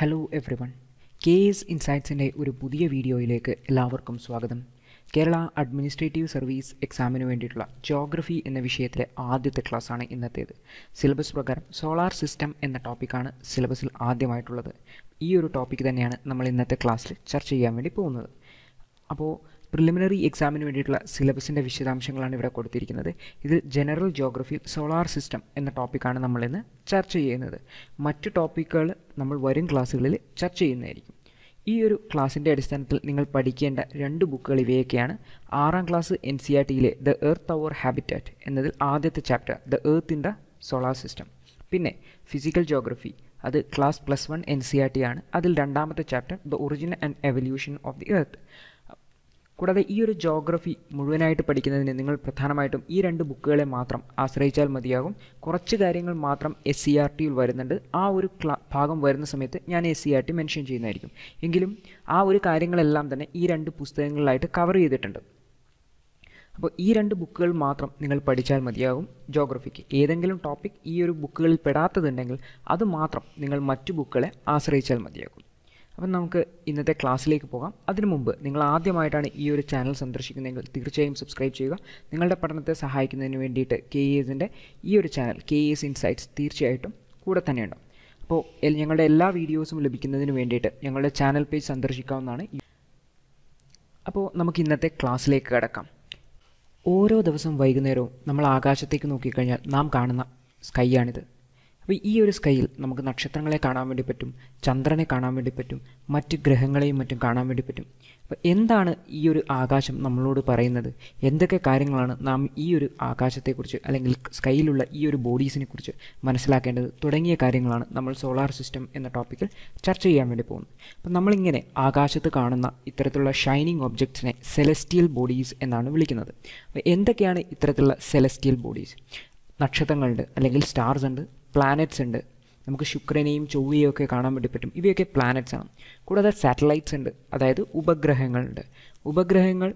Hello everyone K S ഇൻസൈറ്റ്സിന്റെ ഒരു പുതിയ വീഡിയോയിലേക്ക് എല്ലാവർക്കും സ്വാഗതം. കേരള അഡ്മിനിസ്ട്രേറ്റീവ് സർവീസ് എക്സാമിന് വേണ്ടിയിട്ടുള്ള ജോഗ്രഫി എന്ന വിഷയത്തിലെ ആദ്യത്തെ ക്ലാസ്സാണ് ഇന്നത്തേത്. സിലബസ് പ്രകാരം സോളാർ സിസ്റ്റം എന്ന ടോപ്പിക്കാണ് സിലബസിൽ ആദ്യമായിട്ടുള്ളത്. ഈ ഒരു ടോപ്പിക്ക് തന്നെയാണ് നമ്മൾ ഇന്നത്തെ ക്ലാസ്സിൽ ചർച്ച ചെയ്യാൻ വേണ്ടി പോകുന്നത്. അപ്പോൾ പ്രിലിമിനറി എക്സാമിന് വേണ്ടിയിട്ടുള്ള സിലബസിന്റെ വിശദാംശങ്ങളാണ് ഇവിടെ കൊടുത്തിരിക്കുന്നത്. ഇതിൽ ജനറൽ ജോഗ്രഫിയിൽ സോളാർ സിസ്റ്റം എന്ന ടോപ്പിക്കാണ് നമ്മളിന്ന് ചർച്ച ചെയ്യുന്നത്. മറ്റു ടോപ്പിക്കുകൾ നമ്മൾ വരും ക്ലാസ്സുകളിൽ ചർച്ച ചെയ്യുന്നതായിരിക്കും. ഈ ഒരു ക്ലാസ്സിന്റെ അടിസ്ഥാനത്തിൽ നിങ്ങൾ പഠിക്കേണ്ട രണ്ട് ബുക്കുകൾ ഇവയൊക്കെയാണ്. ആറാം ക്ലാസ് എൻ സി ആർ ടിയിലെ ദ എർത്ത് അവർ ഹാബിറ്റാറ്റ് എന്നതിൽ ആദ്യത്തെ chapter the earth in the solar system പിന്നെ ഫിസിക്കൽ ജോഗ്രഫി അത് class plus one N C R T ആണ്. അതിൽ രണ്ടാമത്തെ chapter the origin and evolution of the earth കൂടാതെ ഈ ഒരു ജോഗ്രഫി മുഴുവനായിട്ട് പഠിക്കുന്നതിന് നിങ്ങൾ പ്രധാനമായിട്ടും ഈ രണ്ട് ബുക്കുകളെ മാത്രം ആശ്രയിച്ചാൽ മതിയാകും. കുറച്ച് കാര്യങ്ങൾ മാത്രം എസ് സി ആർ ടിയിൽ വരുന്നുണ്ട്. ആ ഒരു ഭാഗം വരുന്ന സമയത്ത് ഞാൻ S C R T mention ചെയ്യുന്നതായിരിക്കും. എങ്കിലും ആ ഒരു കാര്യങ്ങളെല്ലാം തന്നെ ഈ രണ്ട് പുസ്തകങ്ങളിലായിട്ട് കവർ ചെയ്തിട്ടുണ്ട്. അപ്പോൾ ഈ രണ്ട് ബുക്കുകൾ മാത്രം നിങ്ങൾ പഠിച്ചാൽ മതിയാകും ജോഗ്രഫിക്ക് ഏതെങ്കിലും ടോപ്പിക് ഈ ഒരു ബുക്കുകളിൽ പെടാത്തതുണ്ടെങ്കിൽ അത് മാത്രം നിങ്ങൾ മറ്റു ബുക്കുകളെ ആശ്രയിച്ചാൽ മതിയാകും. അപ്പം നമുക്ക് ഇന്നത്തെ ക്ലാസ്സിലേക്ക് പോകാം. അതിനു മുമ്പ് നിങ്ങൾ ആദ്യമായിട്ടാണ് ഈ ഒരു ചാനൽ സന്ദർശിക്കുന്നതെങ്കിൽ തീർച്ചയായും സബ്സ്ക്രൈബ് ചെയ്യുക. നിങ്ങളുടെ പഠനത്തെ സഹായിക്കുന്നതിന് വേണ്ടിയിട്ട് കെ എസിന്റെ ഈ ഒരു ചാനൽ കെ എസ് ഇൻസൈറ്റ്സ് തീർച്ചയായിട്ടും കൂടെ തന്നെയുണ്ടാവും അപ്പോൾ ഞങ്ങളുടെ എല്ലാ വീഡിയോസും ലഭിക്കുന്നതിന് വേണ്ടിയിട്ട് ഞങ്ങളുടെ ചാനൽ പേജ് സന്ദർശിക്കാവുന്നതാണ്. അപ്പോൾ നമുക്ക് ഇന്നത്തെ ക്ലാസ്സിലേക്ക് കിടക്കാം. ഓരോ ദിവസം വൈകുന്നേരവും നമ്മൾ ആകാശത്തേക്ക് നോക്കിക്കഴിഞ്ഞാൽ നാം കാണുന്ന സ്കൈ ആണിത്. അപ്പോൾ ഈ ഒരു സ്കൈയിൽ നമുക്ക് നക്ഷത്രങ്ങളെ കാണാൻ വേണ്ടി പറ്റും ചന്ദ്രനെ കാണാൻ വേണ്ടി പറ്റും മറ്റ് ഗ്രഹങ്ങളെയും മറ്റും കാണാൻ വേണ്ടി പറ്റും. അപ്പോൾ എന്താണ് ഈ ഒരു ആകാശം നമ്മളോട് പറയുന്നത്? എന്തൊക്കെ കാര്യങ്ങളാണ് നാം ഈ ഒരു ആകാശത്തെക്കുറിച്ച് അല്ലെങ്കിൽ സ്കൈയിലുള്ള ഈ ഒരു ബോഡീസിനെ കുറിച്ച് മനസ്സിലാക്കേണ്ടത്? തുടങ്ങിയ കാര്യങ്ങളാണ് നമ്മൾ സോളാർ സിസ്റ്റം എന്ന ടോപ്പിക്കിൽ ചർച്ച ചെയ്യാൻ വേണ്ടി പോകുന്നത്. അപ്പം നമ്മളിങ്ങനെ ആകാശത്ത് കാണുന്ന ഇത്തരത്തിലുള്ള ഷൈനിങ് ഒബ്ജക്ട്സിനെ സെലസ്റ്റിയൽ ബോഡീസ് എന്നാണ് വിളിക്കുന്നത്. അപ്പോൾ എന്തൊക്കെയാണ് ഇത്തരത്തിലുള്ള സെലസ്റ്റിയൽ ബോഡീസ് നക്ഷത്രങ്ങളുണ്ട് അല്ലെങ്കിൽ സ്റ്റാർസ് ഉണ്ട് പ്ലാനറ്റ്സ് ഉണ്ട്. നമുക്ക് ശുക്രനെയും ചൊവ്വയും ഒക്കെ കാണാൻ വേണ്ടി പറ്റും. ഇവയൊക്കെ പ്ലാനറ്റ്സ് ആണ്. കൂടാതെ സാറ്റലൈറ്റ്സ് ഉണ്ട്. അതായത് ഉപഗ്രഹങ്ങളുണ്ട് ഉപഗ്രഹങ്ങൾ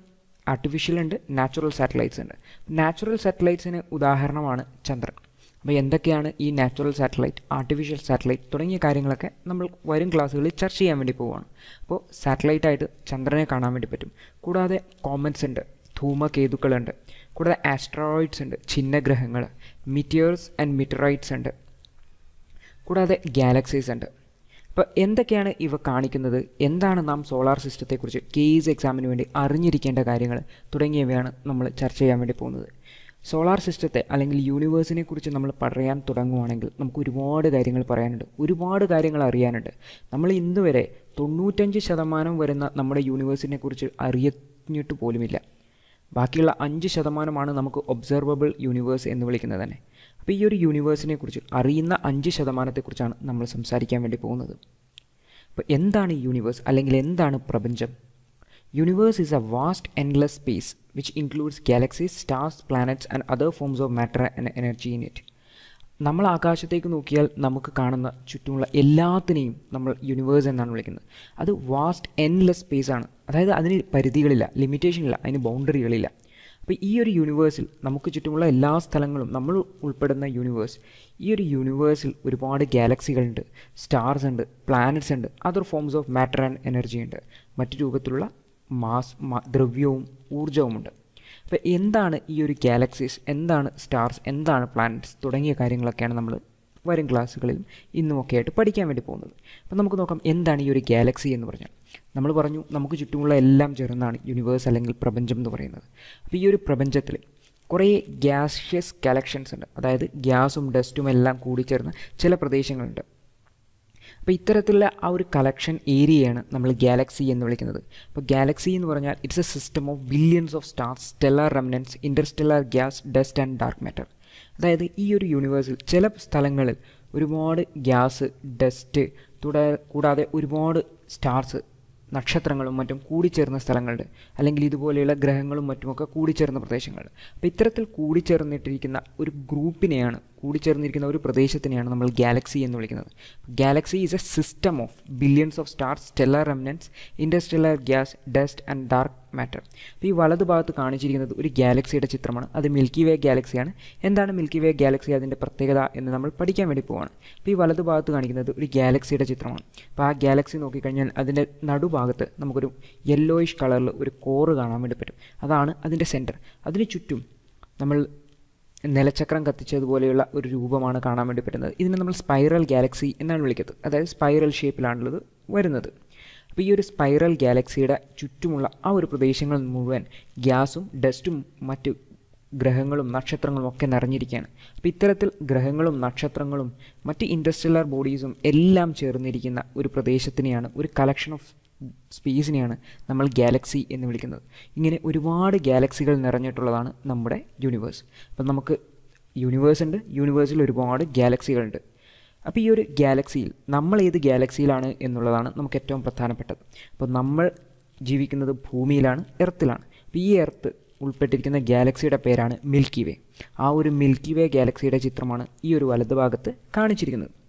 ആർട്ടിഫിഷ്യൽ ഉണ്ട് നാച്ചുറൽ സാറ്റലൈറ്റ്സ് ഉണ്ട്. നാച്ചുറൽ സാറ്റലൈറ്റ്സിന് ഉദാഹരണമാണ് ചന്ദ്രൻ. അപ്പോൾ എന്തൊക്കെയാണ് ഈ നാച്ചുറൽ സാറ്റലൈറ്റ് ആർട്ടിഫിഷ്യൽ സാറ്റലൈറ്റ് തുടങ്ങിയ കാര്യങ്ങളൊക്കെ നമ്മൾ വരും ക്ലാസ്സുകളിൽ ചർച്ച ചെയ്യാൻ വേണ്ടി പോവുകയാണ്. അപ്പോൾ സാറ്റലൈറ്റ് ആയിട്ട് ചന്ദ്രനെ കാണാൻ വേണ്ടി പറ്റും. കൂടാതെ കോമറ്റ്സ് ഉണ്ട് ധൂമകേതുക്കളുണ്ട്. കൂടാതെ ആസ്ട്രോയിഡ്സ് ഉണ്ട് ചിഹ്നഗ്രഹങ്ങൾ മിറ്റിയേഴ്സ് ആൻഡ് മിറ്ററൈറ്റ്സ് ഉണ്ട്. കൂടാതെ ഗാലക്സീസ് ഉണ്ട്. അപ്പോൾ എന്തൊക്കെയാണ് ഇവ കാണിക്കുന്നത്? എന്താണ് നാം സോളാർ സിസ്റ്റത്തെക്കുറിച്ച് കേസ് എക്സാമിന് വേണ്ടി അറിഞ്ഞിരിക്കേണ്ട കാര്യങ്ങൾ തുടങ്ങിയവയാണ് നമ്മൾ ചർച്ച ചെയ്യാൻ വേണ്ടി പോകുന്നത്. സോളാർ സിസ്റ്റത്തെ അല്ലെങ്കിൽ യൂണിവേഴ്സിനെ കുറിച്ച് നമ്മൾ പറയാൻ തുടങ്ങുവാണെങ്കിൽ നമുക്ക് ഒരുപാട് കാര്യങ്ങൾ പറയാനുണ്ട്. ഒരുപാട് കാര്യങ്ങൾ അറിയാനുണ്ട്. നമ്മൾ ഇന്ന് വരെ തൊണ്ണൂറ്റഞ്ച് ശതമാനം വരുന്ന നമ്മുടെ യൂണിവേഴ്സിനെ കുറിച്ച് അറിഞ്ഞിട്ട് പോലുമില്ല. ബാക്കിയുള്ള അഞ്ച് ശതമാനമാണ് നമുക്ക് ഒബ്സർവബിൾ യൂണിവേഴ്സ് എന്ന് വിളിക്കുന്നത് തന്നെ. അപ്പോൾ ഈ ഒരു യൂണിവേഴ്സിനെ കുറിച്ച് അറിയുന്ന അഞ്ച് ശതമാനത്തെക്കുറിച്ചാണ് നമ്മൾ സംസാരിക്കാൻ വേണ്ടി പോകുന്നത്. അപ്പോൾ എന്താണ് ഈ യൂണിവേഴ്സ് അല്ലെങ്കിൽ എന്താണ് പ്രപഞ്ചം? Universe is a vast endless space which includes galaxies stars planets and other forms of matter and energy in it നമ്മൾ ആകാശത്തേക്ക് നോക്കിയാൽ നമുക്ക് കാണുന്ന ചുറ്റുമുള്ള എല്ലാത്തിനെയും നമ്മൾ യൂണിവേഴ്സ് എന്നാണ് വിളിക്കുന്നത്. അത് വാസ്റ്റ് എൻലെസ് സ്പേസ് ആണ്. അതായത് അതിന് പരിധികളില്ല ലിമിറ്റേഷൻ ഇല്ല അതിന് ബൗണ്ടറികളില്ല അപ്പോൾ ഈ ഒരു യൂണിവേഴ്സിൽ നമുക്ക് ചുറ്റുമുള്ള എല്ലാ സ്ഥലങ്ങളും നമ്മൾ ഉൾപ്പെടുന്ന യൂണിവേഴ്സ് ഈ ഒരു യൂണിവേഴ്സിൽ ഒരുപാട് ഗാലക്സികളുണ്ട് സ്റ്റാർസ് ഉണ്ട് പ്ലാനറ്റ്സ് ഉണ്ട് other forms of matter and energy ഉണ്ട്. മറ്റു രൂപത്തിലുള്ള മാസ് ദ്രവ്യവും ഊർജവുമുണ്ട് അപ്പോൾ എന്താണ് ഈ ഒരു ഗാലക്സീസ് എന്താണ് സ്റ്റാർസ് എന്താണ് പ്ലാനറ്റ്സ് തുടങ്ങിയ കാര്യങ്ങളൊക്കെയാണ് നമ്മൾ വരും ക്ലാസ്സുകളിലും ഇന്നുമൊക്കെ ആയിട്ട് പഠിക്കാൻ വേണ്ടി പോകുന്നത്. അപ്പോൾ നമുക്ക് നോക്കാം എന്താണ് ഈ ഒരു ഗാലക്സി എന്ന് പറഞ്ഞാൽ. നമ്മൾ പറഞ്ഞു നമുക്ക് ചുറ്റുമുള്ള എല്ലാം ചേർന്നാണ് യൂണിവേഴ്സ് അല്ലെങ്കിൽ പ്രപഞ്ചം എന്ന് പറയുന്നത്. അപ്പോൾ ഈ ഒരു പ്രപഞ്ചത്തിൽ കുറേ ഗ്യാഷ്യസ് കലക്ഷൻസ് ഉണ്ട്. അതായത് ഗ്യാസും ഡസ്റ്റും എല്ലാം കൂടി ചേർന്ന് ചില പ്രദേശങ്ങളുണ്ട്. അപ്പോൾ ഇത്തരത്തിലുള്ള ആ ഒരു കളക്ഷൻ ഏരിയയാണ് നമ്മൾ ഗാലക്സി എന്ന് വിളിക്കുന്നത്. അപ്പോൾ ഗാലക്സി എന്ന് പറഞ്ഞാൽ it's a system of billions of stars stellar remnants interstellar gas dust and dark matter അതായത് ഈ ഒരു യൂണിവേഴ്സിൽ ചില സ്ഥലങ്ങളിൽ ഒരുപാട് ഗ്യാസ് ഡസ്റ്റ് തുട കൂടാതെ ഒരുപാട് സ്റ്റാർസ് നക്ഷത്രങ്ങളും മറ്റും കൂടിച്ചേർന്ന സ്ഥലങ്ങളുണ്ട്. അല്ലെങ്കിൽ ഇതുപോലെയുള്ള ഗ്രഹങ്ങളും മറ്റുമൊക്കെ കൂടിച്ചേർന്ന പ്രദേശങ്ങൾ അപ്പോൾ ഇത്തരത്തിൽ കൂടിച്ചേർന്നിട്ടിരിക്കുന്ന ഒരു ഗ്രൂപ്പിനെയാണ് കൂടിച്ചേർന്നിരിക്കുന്ന ഒരു പ്രദേശത്തിനെയാണ് നമ്മൾ ഗാലക്സി എന്ന് വിളിക്കുന്നത്. Galaxy is a system of billions of stars stellar remnants interstellar gas dust and dark matter അപ്പോൾ ഈ വലതു ഭാഗത്ത് കാണിച്ചിരിക്കുന്നത് ഒരു ഗാലക്സിയുടെ ചിത്രമാണ്. അത് മിൽക്കി വേ ഗാലക്സിയാണ് എന്താണ് മിൽക്കി വേ ഗാലക്സി അതിന്റെ പ്രത്യേകത എന്ന് നമ്മൾ പഠിക്കാൻ വേണ്ടി പോവാണ്. അപ്പോൾ ഈ വലതു ഭാഗത്ത് കാണിക്കുന്നത് ഒരു ഗാലക്സിയുടെ ചിത്രമാണ്. അപ്പോൾ ആ ഗാലക്സി നോക്കിക്കഴിഞ്ഞാൽ അതിന്റെ നടുഭാഗത്ത് നമുക്കൊരു യെല്ലോയിഷ് കളറിൽ ഒരു കോറ് കാണാൻ വേണ്ടി പറ്റും. അതാണ് അതിന്റെ സെന്റർ അതിന് ചുറ്റും നമ്മൾ നിലച്ചക്രം കത്തിച്ചതുപോലെയുള്ള ഒരു രൂപമാണ് കാണാൻ വേണ്ടി പറ്റുന്നത്. ഇതിനെ നമ്മൾ സ്പൈറൽ ഗാലക്സി എന്നാണ് വിളിക്കുന്നത് അതായത് സ്പൈറൽ ഷേപ്പിലാണുള്ളത് വരുന്നത്. അപ്പോൾ ഈ ഒരു സ്പൈറൽ ഗാലക്സിയുടെ ചുറ്റുമുള്ള ആ ഒരു പ്രദേശങ്ങൾ മുഴുവൻ ഗ്യാസും ഡസ്റ്റും മറ്റ് ഗ്രഹങ്ങളും നക്ഷത്രങ്ങളും ഒക്കെ നിറഞ്ഞിരിക്കുകയാണ്. അപ്പോൾ ഇത്തരത്തിൽ ഗ്രഹങ്ങളും നക്ഷത്രങ്ങളും മറ്റ് ഇൻഡസ്ട്രിയലർ ബോഡീസും എല്ലാം ചേർന്നിരിക്കുന്ന ഒരു പ്രദേശത്തിനെയാണ് ഒരു കളക്ഷൻ ഓഫ് സ്പേസിനെയാണ് നമ്മൾ ഗാലക്സി എന്ന് വിളിക്കുന്നത്. ഇങ്ങനെ ഒരുപാട് ഗാലക്സികൾ നിറഞ്ഞിട്ടുള്ളതാണ് നമ്മുടെ യൂണിവേഴ്സ് അപ്പം നമുക്ക് യൂണിവേഴ്സ് ഉണ്ട് യൂണിവേഴ്സിൽ ഒരുപാട് ഗാലക്സികളുണ്ട് അപ്പോൾ ഈ ഒരു ഗാലക്സിയിൽ നമ്മൾ ഏത് ഗാലക്സിയിലാണ് എന്നുള്ളതാണ് നമുക്ക് ഏറ്റവും പ്രധാനപ്പെട്ടത്. അപ്പോൾ നമ്മൾ ജീവിക്കുന്നത് ഭൂമിയിലാണ് എർത്തിലാണ് അപ്പോൾ ഈ എർത്ത് ഉൾപ്പെട്ടിരിക്കുന്ന ഗാലക്സിയുടെ പേരാണ് മിൽക്കി വേ. ആ ഒരു മിൽക്കി വേ ഗാലക്സിയുടെ ചിത്രമാണ് ഈ ഒരു വലതുഭാഗത്ത് കാണിച്ചിരിക്കുന്നത്.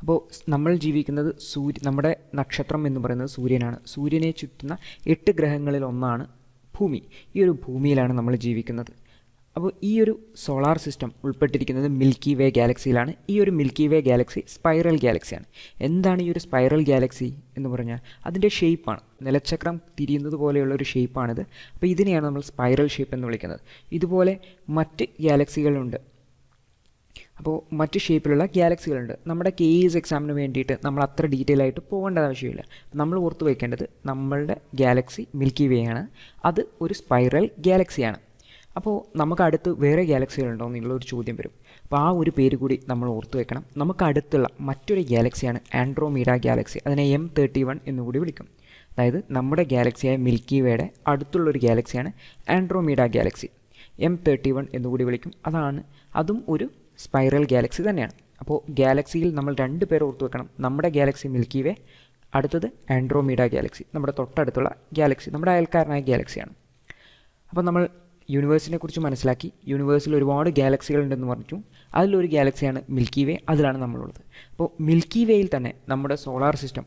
അപ്പോൾ നമ്മൾ ജീവിക്കുന്നത് സൂര്യ നമ്മുടെ നക്ഷത്രം എന്ന് പറയുന്നത് സൂര്യനാണ്. സൂര്യനെ ചുറ്റുന്ന എട്ട് ഗ്രഹങ്ങളിൽ ഒന്നാണ് ഭൂമി. ഈ ഒരു ഭൂമിയിലാണ് നമ്മൾ ജീവിക്കുന്നത്. അപ്പോൾ ഈ ഒരു സോളാർ സിസ്റ്റം ഉൾപ്പെട്ടിരിക്കുന്നത് മിൽക്കി വേ ഗാലക്സിയിലാണ്. ഈ ഒരു മിൽക്കി വേ ഗാലക്സി സ്പൈറൽ ഗാലക്സിയാണ്. എന്താണ് ഈ ഒരു സ്പൈറൽ ഗാലക്സി എന്ന് പറഞ്ഞാൽ അതിന്റെ ഷേപ്പാണ്. നിലച്ചക്രം തിരിയുന്നത് പോലെയുള്ള ഒരു ഷേപ്പാണിത്. അപ്പോൾ ഇതിനെയാണ് നമ്മൾ സ്പൈറൽ ഷേപ്പ് എന്ന് വിളിക്കുന്നത്. ഇതുപോലെ മറ്റ് ഗാലക്സികളുണ്ട്. അപ്പോൾ മറ്റ് ഷേപ്പിലുള്ള ഗാലക്സികളുണ്ട് നമ്മുടെ കെ എസ് എക്സാമിന് വേണ്ടിയിട്ട് നമ്മൾ അത്ര ഡീറ്റെയിൽ ആയിട്ട് പോകേണ്ട ആവശ്യമില്ല. നമ്മൾ ഓർത്ത് വയ്ക്കേണ്ടത് നമ്മളുടെ ഗാലക്സി മിൽക്കി വേ ആണ്. അത് ഒരു സ്പൈറൽ ഗാലക്സിയാണ് അപ്പോൾ നമുക്ക് അടുത്ത് വേറെ ഗാലക്സികളുണ്ടോ എന്നുള്ള ഒരു ചോദ്യം വരും. അപ്പോൾ ആ ഒരു പേര് കൂടി നമ്മൾ ഓർത്ത് വെക്കണം. നമുക്ക് അടുത്തുള്ള മറ്റൊരു ഗാലക്സിയാണ് ആൻഡ്രോമീഡ ഗാലക്സി അതിനെ എം തേർട്ടി വൺ എന്നുകൂടി വിളിക്കും. അതായത് നമ്മുടെ ഗാലക്സിയായ മിൽക്കി വേയുടെ അടുത്തുള്ളൊരു ഗാലക്സിയാണ് Andromeda galaxy M thirty one എന്നുകൂടി വിളിക്കും. അതാണ് അതും ഒരു സ്പൈറൽ ഗാലക്സി തന്നെയാണ്. അപ്പോൾ ഗാലക്സിയിൽ നമ്മൾ രണ്ട് പേർ ഓർത്ത് വെക്കണം. നമ്മുടെ ഗാലക്സി മിൽക്കി വേ അടുത്തത് ആൻഡ്രോമീഡ ഗാലക്സി നമ്മുടെ തൊട്ടടുത്തുള്ള ഗാലക്സി നമ്മുടെ അയൽക്കാരനായ ഗാലക്സിയാണ് അപ്പോൾ നമ്മൾ യൂണിവേഴ്സിനെ കുറിച്ച് മനസ്സിലാക്കി. യൂണിവേഴ്സിൽ ഒരുപാട് ഗാലക്സികൾ ഉണ്ടെന്ന് പറഞ്ഞു അതിലൊരു ഗാലക്സിയാണ് മിൽക്കി വേ അതിലാണ് നമ്മളുള്ളത്. അപ്പോൾ മിൽക്കി വേയിൽ തന്നെ നമ്മുടെ സോളാർ സിസ്റ്റം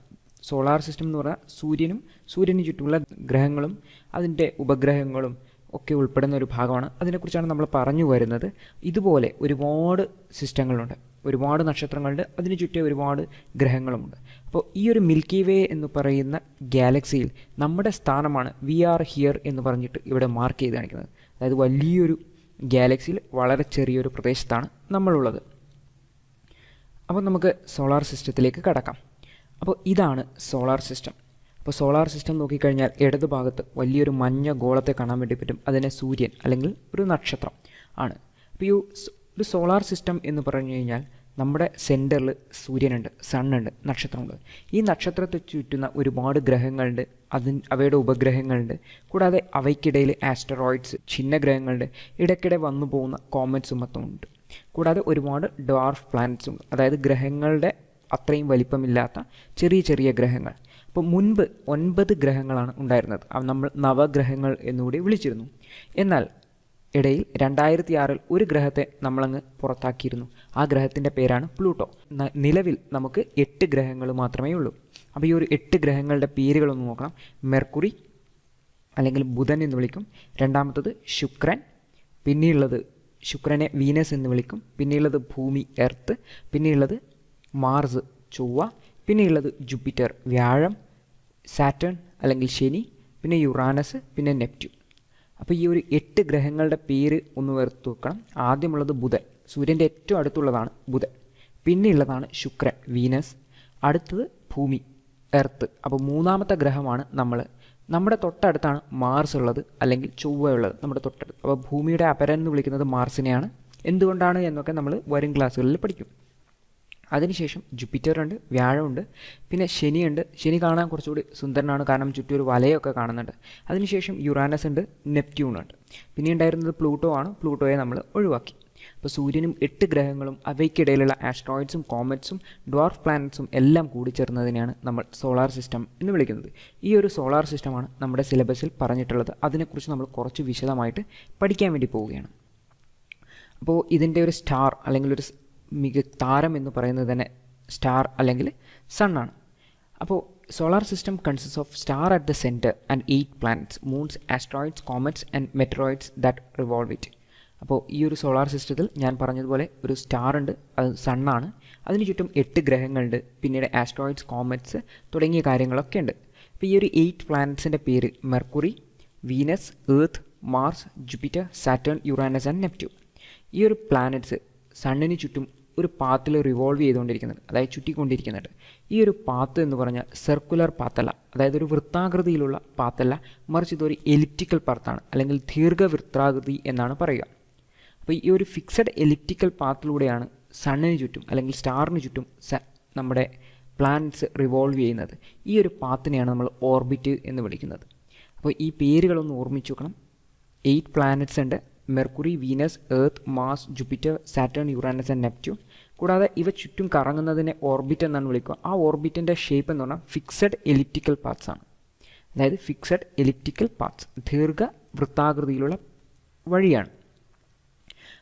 സോളാർ സിസ്റ്റം എന്ന് പറഞ്ഞാൽ സൂര്യനും സൂര്യന് ചുറ്റുമുള്ള ഗ്രഹങ്ങളും അതിന്റെ ഉപഗ്രഹങ്ങളും ഒക്കെ ഉൾപ്പെടുന്ന ഒരു ഭാഗമാണ്. അതിനെക്കുറിച്ചാണ് നമ്മൾ പറഞ്ഞു വരുന്നത്. ഇതുപോലെ ഒരുപാട് സിസ്റ്റങ്ങളുണ്ട്. ഒരുപാട് നക്ഷത്രങ്ങളുണ്ട്. അതിന് ചുറ്റേ ഒരുപാട് ഗ്രഹങ്ങളുമുണ്ട്. അപ്പോൾ ഈ ഒരു മിൽക്കി വേ എന്ന് പറയുന്ന ഗാലക്സിയിൽ നമ്മുടെ സ്ഥാനമാണ് വി ആർ ഹിയർ എന്ന് പറഞ്ഞിട്ട് ഇവിടെ മാർക്ക് ചെയ്ത് കാണിക്കുന്നത്. അതായത് വലിയൊരു ഗാലക്സിയിൽ വളരെ ചെറിയൊരു പ്രദേശത്താണ് നമ്മളുള്ളത്. അപ്പോൾ നമുക്ക് സോളാർ സിസ്റ്റത്തിലേക്ക് കടക്കാം. അപ്പോൾ ഇതാണ് സോളാർ സിസ്റ്റം. അപ്പോൾ സോളാർ സിസ്റ്റം നോക്കിക്കഴിഞ്ഞാൽ ഇടത് ഭാഗത്ത് വലിയൊരു മഞ്ഞ ഗോളത്തെ കാണാൻ വേണ്ടി പറ്റും. അതിനെ സൂര്യൻ അല്ലെങ്കിൽ ഒരു നക്ഷത്രം ആണ്. അപ്പോൾ ഈ ഒരു സോളാർ സിസ്റ്റം എന്ന് പറഞ്ഞു കഴിഞ്ഞാൽ നമ്മുടെ സെന്ററിൽ സൂര്യനുണ്ട് സണ്ണുണ്ട് നക്ഷത്രമുണ്ട് ഈ നക്ഷത്രത്തെ ചുറ്റുന്ന ഒരുപാട് ഗ്രഹങ്ങളുണ്ട് അതിന് അവയുടെ ഉപഗ്രഹങ്ങളുണ്ട്. കൂടാതെ അവയ്ക്കിടയിൽ ആസ്റ്ററോയിഡ്സ് ചിഹ്നഗ്രഹങ്ങളുണ്ട് ഇടയ്ക്കിടെ വന്നു പോകുന്ന കോമറ്റ്സും മൊത്തമുണ്ട് കൂടാതെ ഒരുപാട് ഡ്വാർഫ് പ്ലാനറ്റ്സും അതായത് ഗ്രഹങ്ങളുടെ അത്രയും വലിപ്പമില്ലാത്ത ചെറിയ ചെറിയ ഗ്രഹങ്ങൾ. അപ്പോൾ മുൻപ് ഒൻപത് ഗ്രഹങ്ങളാണ് ഉണ്ടായിരുന്നത്. നമ്മൾ നവഗ്രഹങ്ങൾ എന്നുകൂടി വിളിച്ചിരുന്നു. എന്നാൽ ഇടയിൽ രണ്ടായിരത്തി ആറിൽ ഒരു ഗ്രഹത്തെ നമ്മളങ്ങ് പുറത്താക്കിയിരുന്നു. ആ ഗ്രഹത്തിന്റെ പേരാണ് പ്ലൂട്ടോ. നിലവിൽ നമുക്ക് എട്ട് ഗ്രഹങ്ങൾ മാത്രമേ ഉള്ളൂ. അപ്പോൾ ഈ ഒരു എട്ട് ഗ്രഹങ്ങളുടെ പേരുകളൊന്ന് നോക്കണം. മെർക്കുറി അല്ലെങ്കിൽ ബുധൻ എന്ന് വിളിക്കും. രണ്ടാമത്തത് ശുക്രൻ പിന്നെയുള്ളത് ശുക്രനെ വീനസ് എന്ന് വിളിക്കും. പിന്നെയുള്ളത് ഭൂമി എർത്ത്. പിന്നെയുള്ളത് മാർസ് ചൊവ്വ. പിന്നെയുള്ളത് ജൂപ്പിറ്റർ വ്യാഴം സാറ്റേൺ അല്ലെങ്കിൽ ശനി പിന്നെ യുറാനസ് പിന്നെ നെപ്റ്റ്യൂൺ. അപ്പോൾ ഈ ഒരു എട്ട് ഗ്രഹങ്ങളുടെ പേര് ഒന്ന് വേർത്ത് വെക്കണം. ആദ്യമുള്ളത് ബുധൻ. സൂര്യന്റെ ഏറ്റവും അടുത്തുള്ളതാണ് ബുധൻ. പിന്നെയുള്ളതാണ് ശുക്രൻ വീനസ്. അടുത്തത് ഭൂമി എർത്ത്. അപ്പോൾ മൂന്നാമത്തെ ഗ്രഹമാണ് നമ്മൾ നമ്മുടെ തൊട്ടടുത്താണ് മാർസ് ഉള്ളത് അല്ലെങ്കിൽ ചൊവ്വ ഉള്ളത് നമ്മുടെ തൊട്ടടുത്ത്. അപ്പോൾ ഭൂമിയുടെ അപരൻ എന്ന് വിളിക്കുന്നത് മാർസിനെയാണ്. എന്തുകൊണ്ടാണ് എന്നൊക്കെ നമ്മൾ വരും ക്ലാസ്സുകളിൽ പഠിക്കും. അതിനുശേഷം ജുപ്പിറ്ററുണ്ട് വ്യാഴമുണ്ട് പിന്നെ ശനിയുണ്ട്. ശനി കാണാൻ കുറച്ചുകൂടി സുന്ദരനാണ് കാരണം ചുറ്റും ഒരു വലയൊക്കെ കാണുന്നുണ്ട്. അതിനുശേഷം യുറാനസ് ഉണ്ട് നെപ്റ്റ്യൂൺ ഉണ്ട് പിന്നെ ഉണ്ടായിരുന്നത് പ്ലൂട്ടോ ആണ്. പ്ലൂട്ടോയെ നമ്മൾ ഒഴിവാക്കി. അപ്പോൾ സൂര്യനും എട്ട് ഗ്രഹങ്ങളും അവയ്ക്കിടയിലുള്ള ആസ്ട്രോയിഡ്സും കോമറ്റ്സും ഡ്വാർഫ് പ്ലാനറ്റ്സും എല്ലാം കൂടി ചേർന്നതിനെയാണ് നമ്മൾ സോളാർ സിസ്റ്റം എന്ന് വിളിക്കുന്നത്. ഈ ഒരു സോളാർ സിസ്റ്റമാണ് നമ്മുടെ സിലബസിൽ പറഞ്ഞിട്ടുള്ളത്. അതിനെക്കുറിച്ച് നമ്മൾ കുറച്ച് വിശദമായിട്ട് പഠിക്കാൻ വേണ്ടി പോവുകയാണ്. അപ്പോൾ ഇതിന്റെ ഒരു സ്റ്റാർ അല്ലെങ്കിൽ ഒരു മിക താരം എന്ന് പറയുന്നത് തന്നെ സ്റ്റാർ അല്ലെങ്കിൽ സണ്ണാണ് അപ്പോൾ solar system consist of star at the centre and eight planets moons asteroids comets and meteoroids that revolve it. അപ്പോൾ ഈ ഒരു സോളാർ സിസ്റ്റത്തിൽ ഞാൻ പറഞ്ഞതുപോലെ ഒരു സ്റ്റാർ ഉണ്ട് അത് സണ്ണാണ് അതിന് ചുറ്റും എട്ട് ഗ്രഹങ്ങളുണ്ട് പിന്നീട് ആസ്ട്രോയിഡ്സ് കോമറ്റ്സ് തുടങ്ങിയ കാര്യങ്ങളൊക്കെ ഉണ്ട്. അപ്പോൾ ഈ ഒരു എയ്റ്റ് പ്ലാനറ്റ്സിന്റെ പേര് Mercury Venus Earth Mars Jupiter Saturn Uranus and Neptune. ഈ ഒരു പ്ലാനറ്റ്സ് സണ്ണിന് ചുറ്റും ഒരു പാത്തിൽ റിവോൾവ് ചെയ്തുകൊണ്ടിരിക്കുന്നുണ്ട് അതായത് ചുറ്റിക്കൊണ്ടിരിക്കുന്നുണ്ട് ഈ ഒരു പാത്ത് എന്ന് പറഞ്ഞാൽ സർക്കുലർ പാത്തല്ല അതായത് ഒരു വൃത്താകൃതിയിലുള്ള പാത്തല്ല മറിച്ച് ഇതൊരു എലിപ്റ്റിക്കൽ പാത്താണ് അല്ലെങ്കിൽ ദീർഘവൃത്താകൃതി എന്നാണ് പറയുക. അപ്പോൾ ഈ ഒരു ഫിക്സഡ് എലിപ്റ്റിക്കൽ പാത്തിലൂടെയാണ് സണ്ണിന് ചുറ്റും അല്ലെങ്കിൽ സ്റ്റാറിന് ചുറ്റും നമ്മുടെ പ്ലാനറ്റ്സ് റിവോൾവ് ചെയ്യുന്നത്. ഈ ഒരു പാത്തിനെയാണ് നമ്മൾ ഓർബിറ്റ് എന്ന് വിളിക്കുന്നത്. അപ്പോൾ ഈ പേരുകളൊന്ന് ഓർമ്മിച്ച് വെക്കണം. എയ്റ്റ് പ്ലാനറ്റ്സ് ഉണ്ട്. Mercury Venus Earth Mars Jupiter Saturn Uranus and Neptune കൂടാതെ ഇവ ചുറ്റും കറങ്ങുന്നതിനെ ഓർബിറ്റ് എന്നാണ് വിളിക്കുക. ആ ഓർബിറ്റിന്റെ ഷേപ്പ് എന്ന് പറഞ്ഞാൽ ഫിക്സഡ് എലിപ്റ്റിക്കൽ പാർട്സ് ആണ്. അതായത് ഫിക്സഡ് എലിപ്റ്റിക്കൽ പാർട്സ് ദീർഘ വൃത്താകൃതിയിലുള്ള വഴിയാണ്.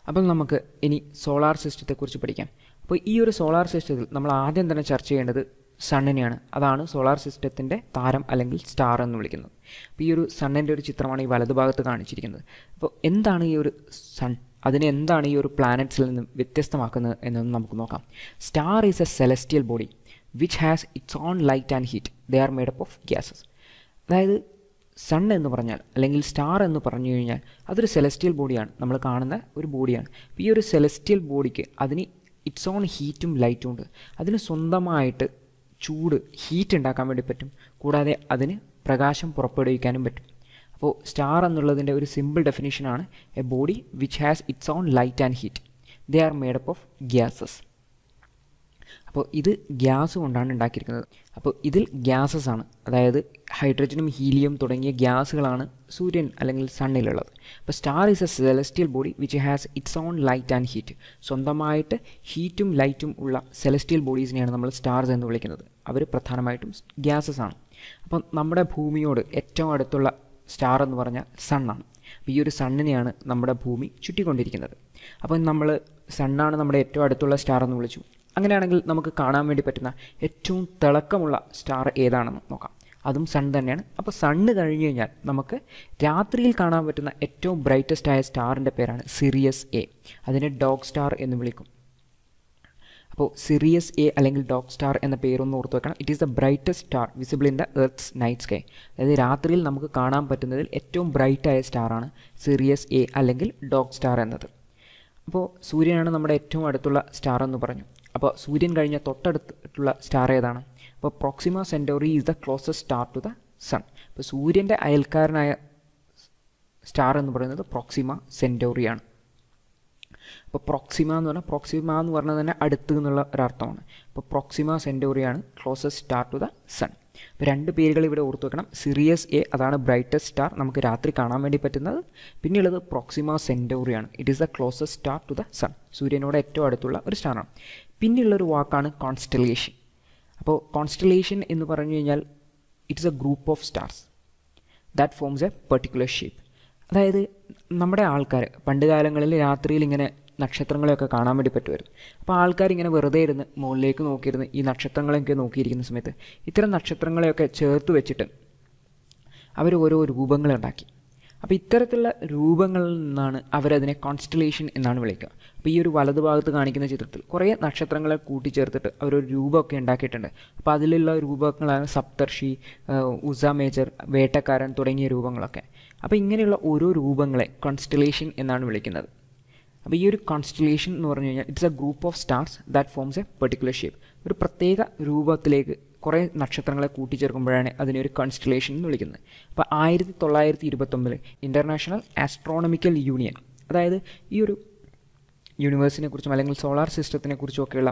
അപ്പോൾ നമുക്ക് ഇനി സോളാർ സിസ്റ്റത്തെക്കുറിച്ച് പഠിക്കാം. അപ്പോൾ ഈ ഒരു സോളാർ സിസ്റ്റത്തിൽ നമ്മൾ ആദ്യം തന്നെ ചർച്ച ചെയ്യേണ്ടത് സണ്ണിനെയാണ് അതാണ് സോളാർ സിസ്റ്റത്തിന്റെ താരം അല്ലെങ്കിൽ സ്റ്റാർ എന്ന് വിളിക്കുന്നത്. അപ്പോൾ ഈ ഒരു സണ്ണിന്റെ ഒരു ചിത്രമാണ് ഈ വലതുഭാഗത്ത് കാണിച്ചിരിക്കുന്നത്. അപ്പോൾ എന്താണ് ഈ ഒരു സൺ അതിനെ എന്താണ് ഈ ഒരു പ്ലാനറ്റ്സിൽ നിന്നും വ്യത്യസ്തമാക്കുന്നത് എന്നൊന്ന് നമുക്ക് നോക്കാം. Star is a celestial body which has its own light and heat they are made up of gases അതായത് സൺ എന്ന് പറഞ്ഞാൽ അല്ലെങ്കിൽ സ്റ്റാർ എന്ന് പറഞ്ഞു കഴിഞ്ഞാൽ അതൊരു സെലസ്റ്റിയൽ ബോഡിയാണ് നമ്മൾ കാണുന്ന ഒരു ബോഡിയാണ് ഈ ഒരു സെലസ്റ്റിയൽ ബോഡിക്ക് അതിന് ഇറ്റ്സ് ഓൺ ഹീറ്റും ലൈറ്റും ഉണ്ട്. അതിന് സ്വന്തമായിട്ട് ചൂട് ഹീറ്റ് ഉണ്ടാക്കാൻ വേണ്ടി പറ്റും. കൂടാതെ അതിന് പ്രകാശം പുറപ്പെടുവിക്കാനും പറ്റും. അപ്പോൾ സ്റ്റാർ എന്നുള്ളതിന്റെ ഒരു simple ഡെഫിനേഷനാണ് a body which has its own light and heat they are made up of gases അപ്പോൾ ഇത് ഗ്യാസ് കൊണ്ടാണ് ഉണ്ടാക്കിയിരിക്കുന്നത്. അപ്പോൾ ഇതിൽ ഗ്യാസസ് ആണ്. അതായത് ഹൈഡ്രജനും ഹീലിയം തുടങ്ങിയ ഗ്യാസുകളാണ് സൂര്യൻ അല്ലെങ്കിൽ സണ്ണിലുള്ളത്. അപ്പോൾ star is a celestial body which has its own light and heat സ്വന്തമായിട്ട് ഹീറ്റും ലൈറ്റും ഉള്ള സെലസ്റ്റിയൽ ബോഡീസിനെയാണ് നമ്മൾ സ്റ്റാർസ് എന്ന് വിളിക്കുന്നത്. അവർ പ്രധാനമായിട്ടും ഗ്യാസസ് ആണ്. അപ്പം നമ്മുടെ ഭൂമിയോട് ഏറ്റവും അടുത്തുള്ള സ്റ്റാർ എന്ന് പറഞ്ഞാൽ സണ്ണാണ് അപ്പോൾ ഈ ഒരു സണ്ണിനെയാണ് നമ്മുടെ ഭൂമി ചുറ്റിക്കൊണ്ടിരിക്കുന്നത്. അപ്പം നമ്മൾ സണ്ണാണ് നമ്മുടെ ഏറ്റവും അടുത്തുള്ള സ്റ്റാർ എന്ന് വിളിച്ചു. അങ്ങനെയാണെങ്കിൽ നമുക്ക് കാണാൻ വേണ്ടി പറ്റുന്ന ഏറ്റവും തിളക്കമുള്ള സ്റ്റാർ ഏതാണെന്ന് നോക്കാം. അതും സൺ തന്നെയാണ്. അപ്പോൾ സണ്ണ് കഴിഞ്ഞ് കഴിഞ്ഞാൽ നമുക്ക് രാത്രിയിൽ കാണാൻ പറ്റുന്ന ഏറ്റവും ബ്രൈറ്റസ്റ്റ് ആയ സ്റ്റാറിന്റെ പേരാണ് സിറിയസ് എ അതിനെ ഡോഗ് സ്റ്റാർ എന്ന് വിളിക്കും. അപ്പോൾ സിറിയസ് എ അല്ലെങ്കിൽ ഡോഗ് സ്റ്റാർ എന്ന പേരൊന്ന് ഓർത്ത് വെക്കണം. It is the brightest star visible in the earth's night sky അതായത് രാത്രിയിൽ നമുക്ക് കാണാൻ പറ്റുന്നതിൽ ഏറ്റവും ബ്രൈറ്റായ സ്റ്റാറാണ് സിറിയസ് എ അല്ലെങ്കിൽ ഡോഗ് സ്റ്റാർ എന്നത്. അപ്പോൾ സൂര്യനാണ് നമ്മുടെ ഏറ്റവും അടുത്തുള്ള സ്റ്റാർ എന്ന് പറഞ്ഞു. അപ്പോൾ സൂര്യൻ കഴിഞ്ഞ തൊട്ടടുത്തുള്ള സ്റ്റാർ ഏതാണ്? അപ്പോൾ Proxima Centauri is the closest star to the sun അപ്പോൾ സൂര്യന്റെ അയൽക്കാരനായ സ്റ്റാർ എന്ന് പറയുന്നത് പ്രോക്സിമ സെന്റോറിയാണ് അപ്പോൾ പ്രോക്സിമ എന്ന് പറഞ്ഞാൽ പ്രോക്സിമ എന്ന് പറഞ്ഞാൽ തന്നെ അടുത്ത് എന്നുള്ള ഒരർത്ഥമാണ്. അപ്പോൾ Proxima സെന്റോറിയാണ് closest star to the sun അപ്പോൾ രണ്ട് പേരുകൾ ഇവിടെ ഓർത്ത് വെക്കണം. സിറിയസ് എ അതാണ് ബ്രൈറ്റസ്റ്റ് സ്റ്റാർ നമുക്ക് രാത്രി കാണാൻ വേണ്ടി പറ്റുന്നത്. പിന്നെയുള്ളത് Proxima സെന്റോറിയാണ് it is the closest star to the sun സൂര്യനോട് ഏറ്റവും അടുത്തുള്ള ഒരു സ്റ്റാറാണ് പിന്നെയുള്ളൊരു വാക്കാണ് കോൺസ്റ്റലേഷൻ അപ്പോൾ കോൺസ്റ്റലേഷൻ എന്ന് പറഞ്ഞു കഴിഞ്ഞാൽ it's a group of stars that forms a particular shape അതായത് നമ്മുടെ ആൾക്കാർ പണ്ട് കാലങ്ങളിൽ രാത്രിയിൽ ഇങ്ങനെ നക്ഷത്രങ്ങളെയൊക്കെ കാണാൻ വേണ്ടി പറ്റുമായിരുന്നു. അപ്പോൾ ആൾക്കാർ ഇങ്ങനെ വെറുതെ ഇരുന്ന് മുകളിലേക്ക് നോക്കിയിരുന്ന് ഈ നക്ഷത്രങ്ങളെയൊക്കെ നോക്കിയിരിക്കുന്ന സമയത്ത് ഇത്തരം നക്ഷത്രങ്ങളെയൊക്കെ ചേർത്ത് വെച്ചിട്ട് അവർ ഓരോ രൂപങ്ങളുണ്ടാക്കി അപ്പോൾ ഇത്തരത്തിലുള്ള രൂപങ്ങളിൽ നിന്നാണ് അവരതിനെ കോൺസ്റ്റലേഷൻ എന്നാണ് വിളിക്കുക. അപ്പോൾ ഈ ഒരു വലതുഭാഗത്ത് കാണിക്കുന്ന ചിത്രത്തിൽ കുറേ നക്ഷത്രങ്ങളെ കൂട്ടിച്ചേർത്തിട്ട് അവരൊരു രൂപമൊക്കെ ഉണ്ടാക്കിയിട്ടുണ്ട്. അപ്പോൾ അതിലുള്ള രൂപങ്ങളാണ് സപ്തർഷി ഉസ മേജർ വേട്ടക്കാരൻ തുടങ്ങിയ രൂപങ്ങളൊക്കെ. അപ്പോൾ ഇങ്ങനെയുള്ള ഓരോ രൂപങ്ങളെ കോൺസ്റ്റലേഷൻ എന്നാണ് വിളിക്കുന്നത്. അപ്പോൾ ഈ ഒരു കോൺസ്റ്റലേഷൻ എന്ന് പറഞ്ഞു കഴിഞ്ഞാൽ it's a group of stars that forms a particular shape ഒരു പ്രത്യേക രൂപത്തിലേക്ക് കുറേ നക്ഷത്രങ്ങളെ കൂട്ടിച്ചേർക്കുമ്പോഴാണ് അതിനെ ഒരു കോൺസ്റ്റലേഷൻ എന്ന് വിളിക്കുന്നത്. അപ്പോൾ ആയിരത്തി തൊള്ളായിരത്തി ഇരുപത്തൊമ്പതിൽ ഇന്റർനാഷണൽ ആസ്ട്രോണമിക്കൽ യൂണിയൻ അതായത് ഈ ഒരു യൂണിവേഴ്സിനെ കുറിച്ചും അല്ലെങ്കിൽ സോളാർ സിസ്റ്റത്തിനെ കുറിച്ചുമൊക്കെയുള്ള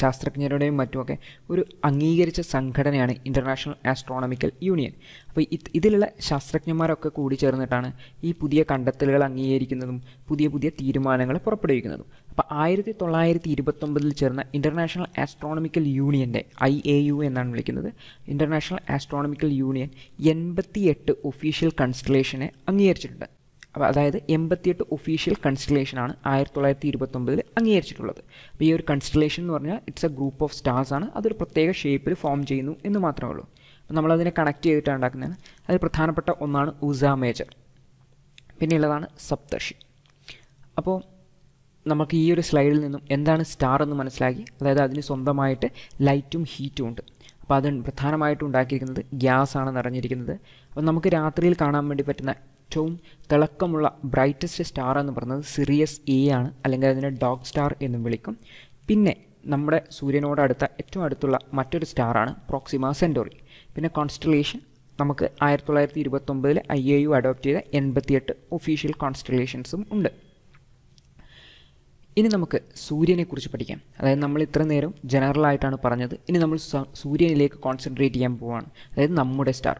ശാസ്ത്രജ്ഞരുടെയും മറ്റുമൊക്കെ ഒരു അംഗീകരിച്ച സംഘടനയാണ് ഇന്റർനാഷണൽ ആസ്ട്രോണമിക്കൽ യൂണിയൻ അപ്പോൾ ഇതിലുള്ള ശാസ്ത്രജ്ഞന്മാരൊക്കെ കൂടി ചേർന്നിട്ടാണ് ഈ പുതിയ കണ്ടെത്തലുകൾ അംഗീകരിക്കുന്നതും പുതിയ പുതിയ തീരുമാനങ്ങൾ പുറപ്പെടുവിക്കുന്നതും. അപ്പോൾ ആയിരത്തി തൊള്ളായിരത്തി ഇരുപത്തൊമ്പതിൽ ചേർന്ന ഇന്റർനാഷണൽ ആസ്ട്രോണമിക്കൽ യൂണിയന്റെ ഐ എ യു എന്നാണ് വിളിക്കുന്നത് ഇന്റർനാഷണൽ ആസ്ട്രോണമിക്കൽ യൂണിയൻ എൺപത്തി എട്ട് ഒഫീഷ്യൽ കൺസ്റ്റലേഷനെ അംഗീകരിച്ചിട്ടുണ്ട്. അപ്പോൾ അതായത് എൺപത്തിയെട്ട് ഒഫീഷ്യൽ കൺസ്റ്റലേഷനാണ് ആയിരത്തി തൊള്ളായിരത്തി ഇരുപത്തൊമ്പതിൽ അംഗീകരിച്ചിട്ടുള്ളത്. അപ്പോൾ ഈ ഒരു കൺസ്റ്റലേഷൻ എന്ന് പറഞ്ഞാൽ it's a group of stars ആണ്. അതൊരു പ്രത്യേക ഷേപ്പിൽ ഫോം ചെയ്യുന്നു എന്ന് മാത്രമേ ഉള്ളൂ. അപ്പോൾ നമ്മളതിനെ കണക്ട് ചെയ്തിട്ടാണ് ഉണ്ടാക്കുന്നത് അതിൽ പ്രധാനപ്പെട്ട ഒന്നാണ് ഉസ മേജർ. പിന്നെയുള്ളതാണ് സപ്തർഷി. അപ്പോൾ നമുക്ക് ഈ ഒരു സ്ലൈഡിൽ നിന്നും എന്താണ് സ്റ്റാർ എന്ന് മനസ്സിലാക്കി. അതായത് അതിന് സ്വന്തമായിട്ട് ലൈറ്റും ഹീറ്റും ഉണ്ട്. അപ്പോൾ അത് പ്രധാനമായിട്ടും ഉണ്ടാക്കിയിരിക്കുന്നത് ഗ്യാസ് ആണ് നിറഞ്ഞിരിക്കുന്നത് അപ്പോൾ നമുക്ക് രാത്രിയിൽ കാണാൻ വേണ്ടി പറ്റുന്ന ഏറ്റവും തിളക്കമുള്ള ബ്രൈറ്റസ്റ്റ് സ്റ്റാർ എന്ന് പറയുന്നത് സിറിയസ് എ ആണ്. അല്ലെങ്കിൽ അതിനെ ഡോഗ് സ്റ്റാർ എന്നും വിളിക്കും. പിന്നെ നമ്മുടെ സൂര്യനോട് അടുത്ത ഏറ്റവും അടുത്തുള്ള മറ്റൊരു സ്റ്റാറാണ് പ്രോക്സിമ സെന്റോറി പിന്നെ കോൺസ്റ്റലേഷൻ നമുക്ക് ആയിരത്തി തൊള്ളായിരത്തി ഇരുപത്തൊമ്പതിൽ ഐ എ യു അഡോപ്റ്റ് ചെയ്ത എൺപത്തിയെട്ട് ഒഫീഷ്യൽ കോൺസ്റ്റലേഷൻസും ഉണ്ട്. ഇനി നമുക്ക് സൂര്യനെക്കുറിച്ച് പഠിക്കാം. അതായത് നമ്മൾ ഇത്ര നേരം ജനറൽ ആയിട്ടാണ് പറഞ്ഞത്. ഇനി നമ്മൾ സൂര്യനിലേക്ക് കോൺസെൻട്രേറ്റ് ചെയ്യാൻ പോവുകയാണ് അതായത് നമ്മുടെ സ്റ്റാർ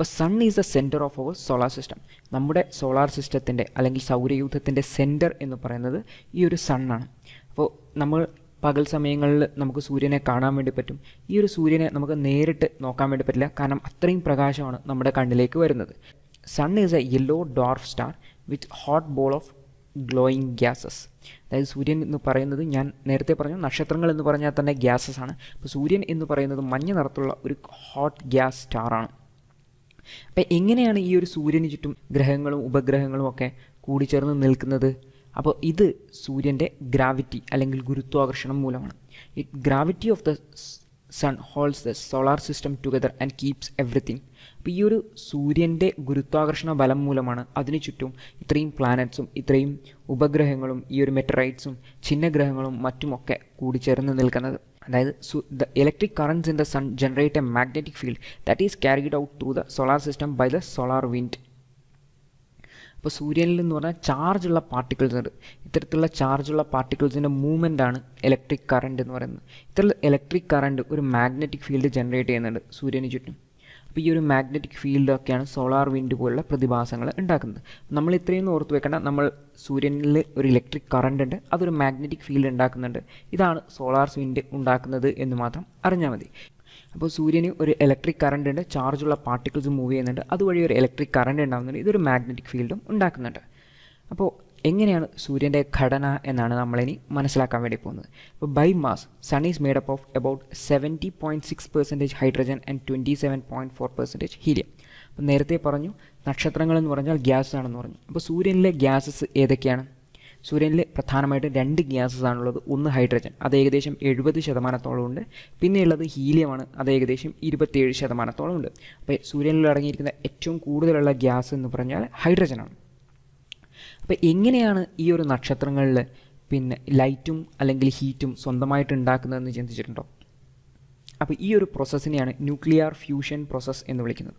ഇപ്പോൾ sun is the centre of our solar system നമ്മുടെ സോളാർ സിസ്റ്റത്തിന്റെ അല്ലെങ്കിൽ സൗരയൂഥത്തിന്റെ സെന്റർ എന്ന് പറയുന്നത് ഈ ഒരു സണ്ണാണ് അപ്പോൾ നമ്മൾ പകൽ സമയങ്ങളിൽ നമുക്ക് സൂര്യനെ കാണാൻ വേണ്ടി പറ്റും. ഈ ഒരു സൂര്യനെ നമുക്ക് നേരിട്ട് നോക്കാൻ വേണ്ടി പറ്റില്ല. കാരണം അത്രയും പ്രകാശമാണ് നമ്മുടെ കണ്ണിലേക്ക് വരുന്നത്. Sun is a yellow dwarf star with hot ball of glowing gases അതായത് സൂര്യൻ എന്ന് പറയുന്നത് ഞാൻ നേരത്തെ പറഞ്ഞു നക്ഷത്രങ്ങൾ എന്ന് പറഞ്ഞാൽ തന്നെ ഗ്യാസസ് ആണ്. അപ്പോൾ സൂര്യൻ എന്ന് പറയുന്നത് മഞ്ഞ നിറത്തുള്ള ഒരു ഹോട്ട് ഗ്യാസ് സ്റ്റാറാണ് അപ്പം എങ്ങനെയാണ് ഈ ഒരു സൂര്യന് ചുറ്റും ഗ്രഹങ്ങളും ഉപഗ്രഹങ്ങളും ഒക്കെ കൂടിച്ചേർന്ന് നിൽക്കുന്നത്? അപ്പോൾ ഇത് സൂര്യന്റെ ഗ്രാവിറ്റി അല്ലെങ്കിൽ ഗുരുത്വാകർഷണം മൂലമാണ്. It gravity of the sun holds the solar system together and keeps everything അപ്പോൾ ഈ ഒരു സൂര്യന്റെ ഗുരുത്വാകർഷണ ബലം മൂലമാണ് അതിനു ചുറ്റും ഇത്രയും പ്ലാനറ്റ്സും ഇത്രയും ഉപഗ്രഹങ്ങളും ഈ ഒരു മെറ്ററൈറ്റ്സും ചിഹ്നഗ്രഹങ്ങളും മറ്റുമൊക്കെ കൂടിച്ചേർന്ന് നിൽക്കുന്നത്. അതായത് the electric currents in the sun generate a magnetic field that is carried out through the solar system by the solar wind അപ്പോൾ സൂര്യനിൽ എന്ന് പറഞ്ഞാൽ ചാർജുള്ള പാർട്ടിക്കിൾസ് ഉണ്ട്. ഇത്തരത്തിലുള്ള ചാർജുള്ള പാർട്ടിക്കിൾസിന്റെ മൂവ്മെന്റ് ആണ് ഇലക്ട്രിക് കറണ്ട് എന്ന് പറയുന്നത്. ഇത്തരത്തിലുള്ള ഇലക്ട്രിക് കറണ്ട് ഒരു മാഗ്നറ്റിക് ഫീൽഡ് ജനറേറ്റ് ചെയ്യുന്നുണ്ട് സൂര്യന് ചുറ്റും. അപ്പോൾ ഈ ഒരു മാഗ്നറ്റിക് ഫീൽഡൊക്കെയാണ് സോളാർ വിൻഡ് പോലുള്ള പ്രതിഭാസങ്ങൾ ഉണ്ടാക്കുന്നത്. നമ്മൾ ഇത്രയും ഓർത്ത് വെക്കേണ്ട നമ്മൾ സൂര്യനിൽ ഒരു ഇലക്ട്രിക് കറണ്ട് ഉണ്ട് അതൊരു മാഗ്നറ്റിക് ഫീൽഡ് ഉണ്ടാക്കുന്നുണ്ട്. ഇതാണ് സോളാർ വിൻഡ് ഉണ്ടാക്കുന്നത് എന്ന് മാത്രം അറിഞ്ഞാൽ മതി. അപ്പോൾ സൂര്യന് ഒരു ഇലക്ട്രിക് കറണ്ട് ഉണ്ട് ചാർജുള്ള പാർട്ടിക്കിൾസ് മൂവ് ചെയ്യുന്നുണ്ട് അതുവഴി ഒരു ഇലക്ട്രിക് കറണ്ട് ഉണ്ടാകുന്നുണ്ട് ഇതൊരു മാഗ്നറ്റിക് ഫീൽഡും ഉണ്ടാക്കുന്നുണ്ട്. അപ്പോൾ എങ്ങനെയാണ് സൂര്യന്റെ ഘടന എന്നാണ് നമ്മളിനി മനസ്സിലാക്കാൻ വേണ്ടി പോകുന്നത്. അപ്പോൾ by mass sun is made up of about seventy point six percentage hydrogen and twenty seven point four percentage helium അപ്പോൾ നേരത്തെ പറഞ്ഞു നക്ഷത്രങ്ങൾ എന്ന് പറഞ്ഞാൽ ഗ്യാസ് ആണെന്ന് പറഞ്ഞു. അപ്പോൾ സൂര്യനിലെ ഗ്യാസസ് ഏതൊക്കെയാണ്? സൂര്യനിൽ പ്രധാനമായിട്ടും രണ്ട് ഗ്യാസസ് ആണുള്ളത്. ഒന്ന് ഹൈഡ്രജൻ അത് ഏകദേശം എഴുപത് ശതമാനത്തോളം ഉണ്ട്. പിന്നെയുള്ളത് ഹീലിയമാണ് അത് ഏകദേശം ഇരുപത്തിയേഴ് ശതമാനത്തോളം ഉണ്ട്. അപ്പോൾ സൂര്യനിൽ അടങ്ങിയിരിക്കുന്ന ഏറ്റവും കൂടുതലുള്ള ഗ്യാസ് എന്ന് പറഞ്ഞാൽ ഹൈഡ്രജനാണ് അപ്പോൾ എങ്ങനെയാണ് ഈ ഒരു നക്ഷത്രങ്ങളിൽ പിന്നെ ലൈറ്റും അല്ലെങ്കിൽ ഹീറ്റും സ്വന്തമായിട്ട് ഉണ്ടാക്കുന്നതെന്ന് ചിന്തിച്ചിട്ടുണ്ടോ? അപ്പോൾ ഈ ഒരു പ്രോസസ്സിനെയാണ് ന്യൂക്ലിയർ ഫ്യൂഷൻ പ്രോസസ്സ് എന്ന് വിളിക്കുന്നത്.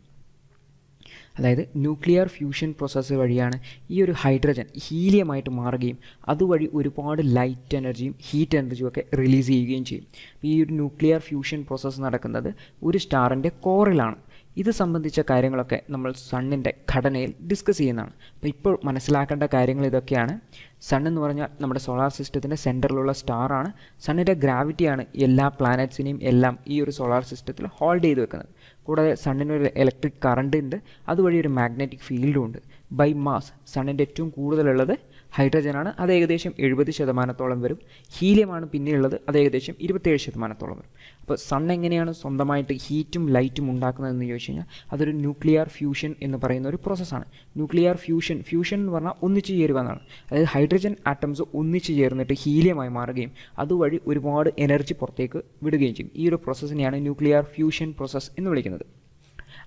അതായത് ന്യൂക്ലിയർ ഫ്യൂഷൻ പ്രോസസ്സ് വഴിയാണ് ഈ ഒരു ഹൈഡ്രജൻ ഹീലിയമായിട്ട് മാറുകയും അതുവഴി ഒരുപാട് ലൈറ്റ് എനർജിയും ഹീറ്റ് എനർജിയും ഒക്കെ റിലീസ് ചെയ്യുകയും ചെയ്യും. ഈ ഒരു ന്യൂക്ലിയർ ഫ്യൂഷൻ പ്രോസസ്സ് നടക്കുന്നത് ഒരു സ്റ്റാറിന്റെ കോറിലാണ്. ഇത് സംബന്ധിച്ച കാര്യങ്ങളൊക്കെ നമ്മൾ സണ്ണിന്റെ ഘടനയിൽ ഡിസ്കസ് ചെയ്യുന്നതാണ്. അപ്പോൾ ഇപ്പോൾ മനസ്സിലാക്കേണ്ട കാര്യങ്ങൾ ഇതൊക്കെയാണ്. സൺ എന്ന് പറഞ്ഞാൽ നമ്മുടെ സോളാർ സിസ്റ്റത്തിന്റെ സെന്ററിലുള്ള സ്റ്റാറാണ് സണ്ണിന്റെ ഗ്രാവിറ്റിയാണ് എല്ലാ പ്ലാനറ്റ്സിനെയും എല്ലാം ഈ ഒരു സോളാർ സിസ്റ്റത്തിൽ ഹോൾഡ് ചെയ്ത് വെക്കുന്നത്. കൂടാതെ സണ്ണിനൊരു ഇലക്ട്രിക് കറണ്ട് ഉണ്ട്. അതുവഴി ഒരു മാഗ്നറ്റിക് ഫീൽഡും ഉണ്ട്. ബൈ മാസ് സണ്ണിന്റെ ഏറ്റവും കൂടുതലുള്ളത് ഹൈഡ്രജനാണ് അത് ഏകദേശം എഴുപത് ശതമാനത്തോളം വരും. ഹീലിയമാണ് പിന്നെയുള്ളത് അത് ഏകദേശം ഇരുപത്തേഴ് ശതമാനത്തോളം വരും. അപ്പോൾ സൺ എങ്ങനെയാണ് സ്വന്തമായിട്ട് ഹീറ്റും ലൈറ്റും ഉണ്ടാക്കുന്നതെന്ന് ചോദിച്ചു കഴിഞ്ഞാൽ അതൊരു ന്യൂക്ലിയർ ഫ്യൂഷൻ എന്ന് പറയുന്ന ഒരു പ്രോസസ്സാണ് ന്യൂക്ലിയർ ഫ്യൂഷൻ ഫ്യൂഷൻ എന്ന് പറഞ്ഞാൽ ഒന്നിച്ചു ചേരുക എന്നാണ്. അതായത് ഹൈഡ്രജൻ ആറ്റംസ് ഒന്നിച്ചു ചേർന്നിട്ട് ഹീലിയമായി മാറുകയും അതുവഴി ഒരുപാട് എനർജി പുറത്തേക്ക് വിടുകയും ചെയ്യും. ഈ ഒരു പ്രോസസ്സിനെയാണ് ന്യൂക്ലിയർ ഫ്യൂഷൻ പ്രോസസ്സ് എന്ന് വിളിക്കുന്നത്.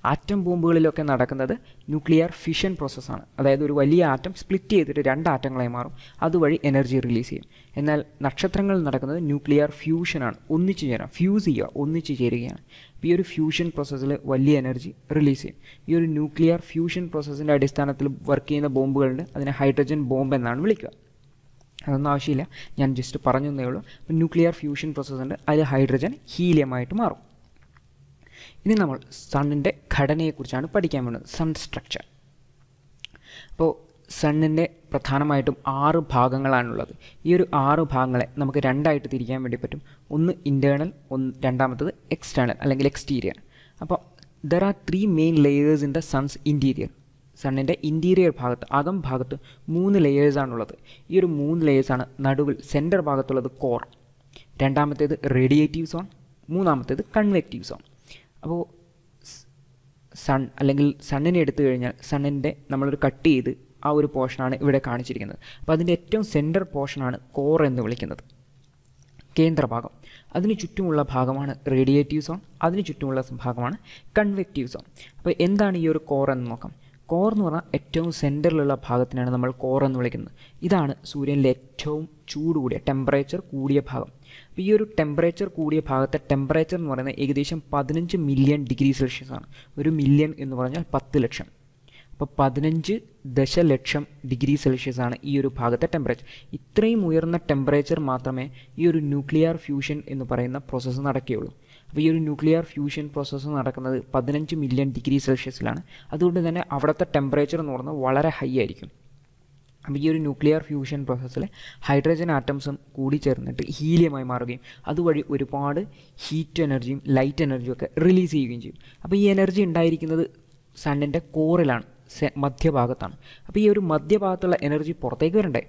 ആറ്റം ബോംബുകളിലൊക്കെ നടക്കുന്നത് ന്യൂക്ലിയർ ഫിഷൻ പ്രോസസ്സാണ് അതായത് ഒരു വലിയ ആറ്റം സ്പ്ലിറ്റ് ചെയ്തിട്ട് രണ്ട് ആറ്റങ്ങളായി മാറും. അതുവഴി എനർജി റിലീസ് ചെയ്യും. എന്നാൽ നക്ഷത്രങ്ങളിൽ നടക്കുന്നത് ന്യൂക്ലിയർ ഫ്യൂഷനാണ് ഒന്നിച്ചു ചേരാം. ഫ്യൂസ് ചെയ്യുക. ഒന്നിച്ചു ചേരുകയാണ്. ഈ ഒരു ഫ്യൂഷൻ പ്രോസസ്സിൽ വലിയ എനർജി റിലീസ് ചെയ്യും. ഈ ഒരു ന്യൂക്ലിയർ ഫ്യൂഷൻ പ്രോസസ്സിന്റെ അടിസ്ഥാനത്തിൽ വർക്ക് ചെയ്യുന്ന ബോംബുകളുണ്ട്. അതിനെ ഹൈഡ്രജൻ ബോംബ് എന്നാണ് വിളിക്കുക. അതൊന്നും ആവശ്യമില്ല. ഞാൻ ജസ്റ്റ് പറഞ്ഞു തന്നേ ഉള്ളൂ ന്യൂക്ലിയർ ഫ്യൂഷൻ പ്രോസസ്സുണ്ട് അതിൽ ഹൈഡ്രജൻ ഹീലിയമായിട്ട് മാറും. ഇനി നമ്മൾ സണ്ണിന്റെ ഘടനയെക്കുറിച്ചാണ് പഠിക്കാൻ പോകുന്നത്. Sun structure. അപ്പോൾ സണ്ണിന്റെ പ്രധാനമായിട്ടും ആറ് ഭാഗങ്ങളാണുള്ളത്. ഈ ഒരു ആറ് ഭാഗങ്ങളെ നമുക്ക് രണ്ടായിട്ട് തിരിക്കാൻ വേണ്ടി പറ്റും. ഒന്ന് ഇന്റേർണൽ ഒന്ന് രണ്ടാമത്തത് എക്സ്റ്റേണൽ അല്ലെങ്കിൽ എക്സ്റ്റീരിയർ അപ്പോൾ there are three main layers in the sun's interior സണ്ണിന്റെ interior ഭാഗത്ത് അകം ഭാഗത്ത് മൂന്ന് ലെയേഴ്സാണുള്ളത് ഈ ഒരു മൂന്ന് ലെയേഴ്സാണ് നടുവിൽ സെന്റർ ഭാഗത്തുള്ളത് കോർ രണ്ടാമത്തേത് റേഡിയേറ്റീവ് സോൺ മൂന്നാമത്തേത് കൺവെക്റ്റീവ് സോൺ അപ്പോൾ സൺ അല്ലെങ്കിൽ സണ്ണിനെ എടുത്തു കഴിഞ്ഞാൽ സണ്ണിന്റെ നമ്മളൊരു കട്ട് ചെയ്ത് ആ ഒരു പോർഷനാണ് ഇവിടെ കാണിച്ചിരിക്കുന്നത്. അപ്പോൾ അതിന്റെ ഏറ്റവും സെന്റർ പോർഷനാണ് കോർ എന്ന് വിളിക്കുന്നത്. കേന്ദ്രഭാഗം. അതിന് ചുറ്റുമുള്ള ഭാഗമാണ് റേഡിയേറ്റീവ് സോൺ അതിന് ചുറ്റുമുള്ള ഭാഗമാണ് കൺവെക്റ്റീവ് സോൺ അപ്പോൾ എന്താണ് ഈ ഒരു കോർ എന്ന് നോക്കാം. കോർ എന്ന് പറഞ്ഞാൽ ഏറ്റവും സെന്ററിലുള്ള ഭാഗത്തിനാണ് നമ്മൾ കോർ എന്ന് വിളിക്കുന്നത്. ഇതാണ് സൂര്യനിലെ ഏറ്റവും ചൂട് കൂടിയ ടെമ്പറേച്ചർ കൂടിയ ഭാഗം. അപ്പോൾ ഈ ഒരു ടെമ്പറേച്ചർ കൂടിയ ഭാഗത്തെ ടെമ്പറേച്ചർ എന്ന് പറയുന്നത് ഏകദേശം പതിനഞ്ച് മില്യൺ ഡിഗ്രി സെൽഷ്യസ് ആണ്. ഒരു മില്യൺ എന്ന് പറഞ്ഞാൽ പത്ത് ലക്ഷം. അപ്പോൾ പതിനഞ്ച് ദശലക്ഷം ഡിഗ്രി സെൽഷ്യസ് ആണ് ഈ ഒരു ഭാഗത്തെ ടെമ്പറേച്ചർ ഇത്രയും ഉയർന്ന ടെമ്പറേച്ചർ മാത്രമേ ഈ ഒരു ന്യൂക്ലിയർ ഫ്യൂഷൻ എന്ന് പറയുന്ന പ്രോസസ്സ് നടക്കുകയുള്ളൂ. അപ്പോൾ ഈ ഒരു ന്യൂക്ലിയർ ഫ്യൂഷൻ പ്രോസസ്സ് നടക്കുന്നത് പതിനഞ്ച് മില്യൺ ഡിഗ്രി സെൽഷ്യസിലാണ് അതുകൊണ്ട് തന്നെ അവിടുത്തെ ടെമ്പറേച്ചർ എന്ന് പറയുന്നത് വളരെ ഹൈ ആയിരിക്കും. അപ്പോൾ ഈ ഒരു ന്യൂക്ലിയർ ഫ്യൂഷൻ പ്രോസസ്സിൽ ഹൈഡ്രജൻ ആറ്റംസും കൂടി ചേർന്നിട്ട് ഹീലിയമായി മാറുകയും അതുവഴി ഒരുപാട് ഹീറ്റ് എനർജിയും ലൈറ്റ് എനർജിയും ഒക്കെ റിലീസ് ചെയ്യുകയും ചെയ്യും. അപ്പോൾ ഈ എനർജി ഉണ്ടായിരിക്കുന്നത് സണ്ണിന്റെ കോറിലാണ് മധ്യഭാഗത്താണ്. അപ്പോൾ ഈ ഒരു മധ്യഭാഗത്തുള്ള എനർജി പുറത്തേക്ക് വരണ്ടേ?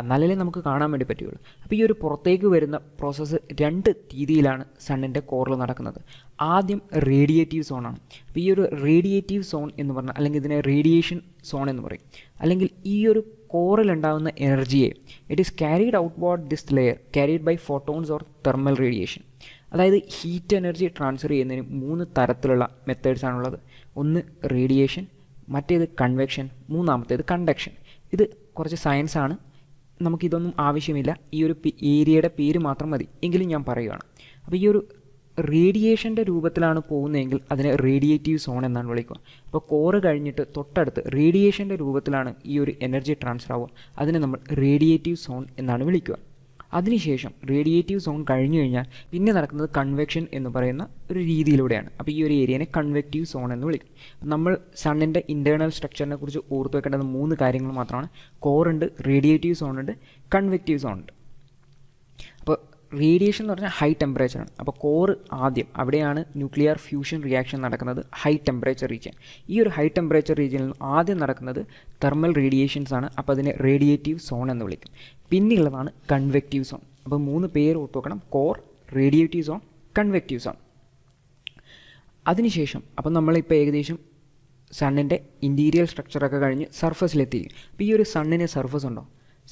എന്നാലേ നമുക്ക് കാണാൻ വേണ്ടി പറ്റുകയുള്ളൂ. അപ്പോൾ ഈ ഒരു പുറത്തേക്ക് വരുന്ന പ്രോസസ്സ് രണ്ട് രീതിയിലാണ് സണ്ണിന്റെ കോറിൽ നടക്കുന്നത്. ആദ്യം റേഡിയേറ്റീവ് സോണാണ് അപ്പോൾ ഈ ഒരു റേഡിയേറ്റീവ് സോൺ എന്ന് പറഞ്ഞാൽ അല്ലെങ്കിൽ ഇതിനെ റേഡിയേഷൻ സോൺ എന്ന് പറയും. അല്ലെങ്കിൽ ഈ ഒരു കോറിൽ ഉണ്ടാകുന്ന എനർജിയെ it is carried outward this layer carried by photons or thermal radiation അതായത് ഹീറ്റ് എനർജി ട്രാൻസ്ഫർ ചെയ്യുന്നതിന് മൂന്ന് തരത്തിലുള്ള മെത്തേഡ്സ് ആണുള്ളത് ഒന്ന് റേഡിയേഷൻ മറ്റേത് കൺവെക്ഷൻ മൂന്നാമത്തേത് കണ്ടക്ഷൻ ഇത് കുറച്ച് സയൻസ് ആണ്. നമുക്കിതൊന്നും ആവശ്യമില്ല. ഈ ഒരു ഏരിയയുടെ പേര് മാത്രം മതി. എങ്കിലും ഞാൻ പറയുകയാണ് അപ്പോൾ ഈ ഒരു റേഡിയേഷന്റെ രൂപത്തിലാണ് പോകുന്നതെങ്കിൽ അതിനെ റേഡിയേറ്റീവ് സോൺ എന്നാണ് വിളിക്കുക. അപ്പോൾ കോറ് കഴിഞ്ഞിട്ട് തൊട്ടടുത്ത് റേഡിയേഷന്റെ രൂപത്തിലാണ് ഈ ഒരു എനർജി ട്രാൻസ്ഫർ ആവുക. അതിനെ നമ്മൾ റേഡിയേറ്റീവ് സോൺ എന്നാണ് വിളിക്കുക. അതിനുശേഷം റേഡിയേറ്റീവ് സോൺ കഴിഞ്ഞു കഴിഞ്ഞാൽ പിന്നെ നടക്കുന്നത് കൺവെക്ഷൻ എന്ന് പറയുന്ന ഒരു രീതിയിലൂടെയാണ്. അപ്പോൾ ഈ ഒരു ഏരിയനെ കൺവെക്റ്റീവ് സോൺ എന്ന് വിളിക്കും. നമ്മൾ സണ്ണിന്റെ ഇന്റേർണൽ സ്ട്രക്ചറിനെ കുറിച്ച് ഓർത്ത് വെക്കേണ്ടത് മൂന്ന് കാര്യങ്ങൾ മാത്രമാണ്. കോറുണ്ട് റേഡിയേറ്റീവ് സോൺ ഉണ്ട് കൺവെക്റ്റീവ് സോൺ ഉണ്ട്. റേഡിയേഷൻ എന്ന് പറഞ്ഞാൽ ഹൈ ടെമ്പറേച്ചറാണ് അപ്പോൾ കോർ ആദ്യം അവിടെയാണ് ന്യൂക്ലിയർ ഫ്യൂഷൻ റിയാക്ഷൻ നടക്കുന്നത്. ഹൈ ടെമ്പറേച്ചർ റീജിയൻ ഈ ഒരു ഹൈ ടെമ്പറേച്ചർ റീജിയനിൽ ആദ്യം നടക്കുന്നത് തെർമൽ റേഡിയേഷൻസ് ആണ്. അപ്പോൾ അതിനെ റേഡിയേറ്റീവ് സോൺ എന്ന് വിളിക്കും. പിന്നെയുള്ളതാണ് കൺവെക്റ്റീവ് സോൺ അപ്പോൾ മൂന്ന് പേര് ഓർത്ത് വെക്കണം. Core radiative zone convective zone അതിനുശേഷം അപ്പം നമ്മളിപ്പോൾ ഏകദേശം സണ്ണിന്റെ ഇന്റീരിയൽ സ്ട്രക്ചറൊക്കെ കഴിഞ്ഞ് സർഫസിലെത്തി അപ്പോൾ ഈ ഒരു സണ്ണിന് സർഫസ് ഉണ്ടോ?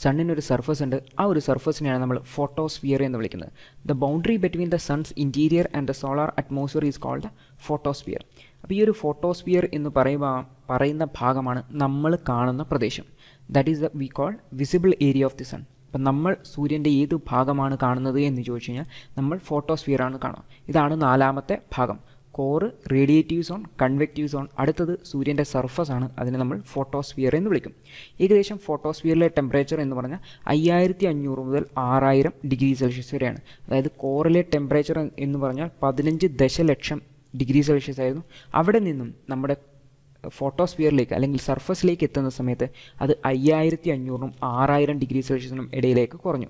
സണ്ണിനൊരു സർഫസ് ഉണ്ട്. ആ ഒരു സർഫസിനെയാണ് നമ്മൾ ഫോട്ടോസ്ഫിയർ എന്ന് വിളിക്കുന്നത്. The boundary between the sun's interior and the solar atmosphere is called photosphere അപ്പോൾ ഈ ഒരു ഫോട്ടോസ്ഫിയർ എന്ന് പറയുമ്പോൾ പറയുന്ന ഭാഗമാണ് നമ്മൾ കാണുന്ന പ്രദേശം. That is the we call visible area of the sun അപ്പം നമ്മൾ സൂര്യന്റെ ഏത് ഭാഗമാണ് കാണുന്നത് എന്ന് ചോദിച്ചു കഴിഞ്ഞാൽ നമ്മൾ ഫോട്ടോസ്ഫിയർ ആണ് കാണുക. ഇതാണ് നാലാമത്തെ ഭാഗം. Core radiative zone convective zone അടുത്തത് സൂര്യന്റെ സർഫസ് ആണ്. അതിനെ നമ്മൾ ഫോട്ടോസ്ഫിയർ എന്ന് വിളിക്കും. ഏകദേശം ഫോട്ടോസ്ഫിയറിലെ ടെമ്പറേച്ചർ എന്ന് പറഞ്ഞാൽ അയ്യായിരത്തി അഞ്ഞൂറ് മുതൽ ആറായിരം ഡിഗ്രി സെൽഷ്യസ് വരെയാണ്. അതായത് കോറിലെ ടെമ്പറേച്ചർ എന്ന് പറഞ്ഞാൽ പതിനഞ്ച് ദശലക്ഷം ഡിഗ്രി സെൽഷ്യസ് ആയിരുന്നു. അവിടെ നിന്നും നമ്മുടെ ഫോട്ടോസ്ഫിയറിലേക്ക് അല്ലെങ്കിൽ സർഫസിലേക്ക് എത്തുന്ന സമയത്ത് അത് അയ്യായിരത്തി അഞ്ഞൂറിനും ആറായിരം ഡിഗ്രി സെൽഷ്യസിനും ഇടയിലേക്ക് കുറഞ്ഞു.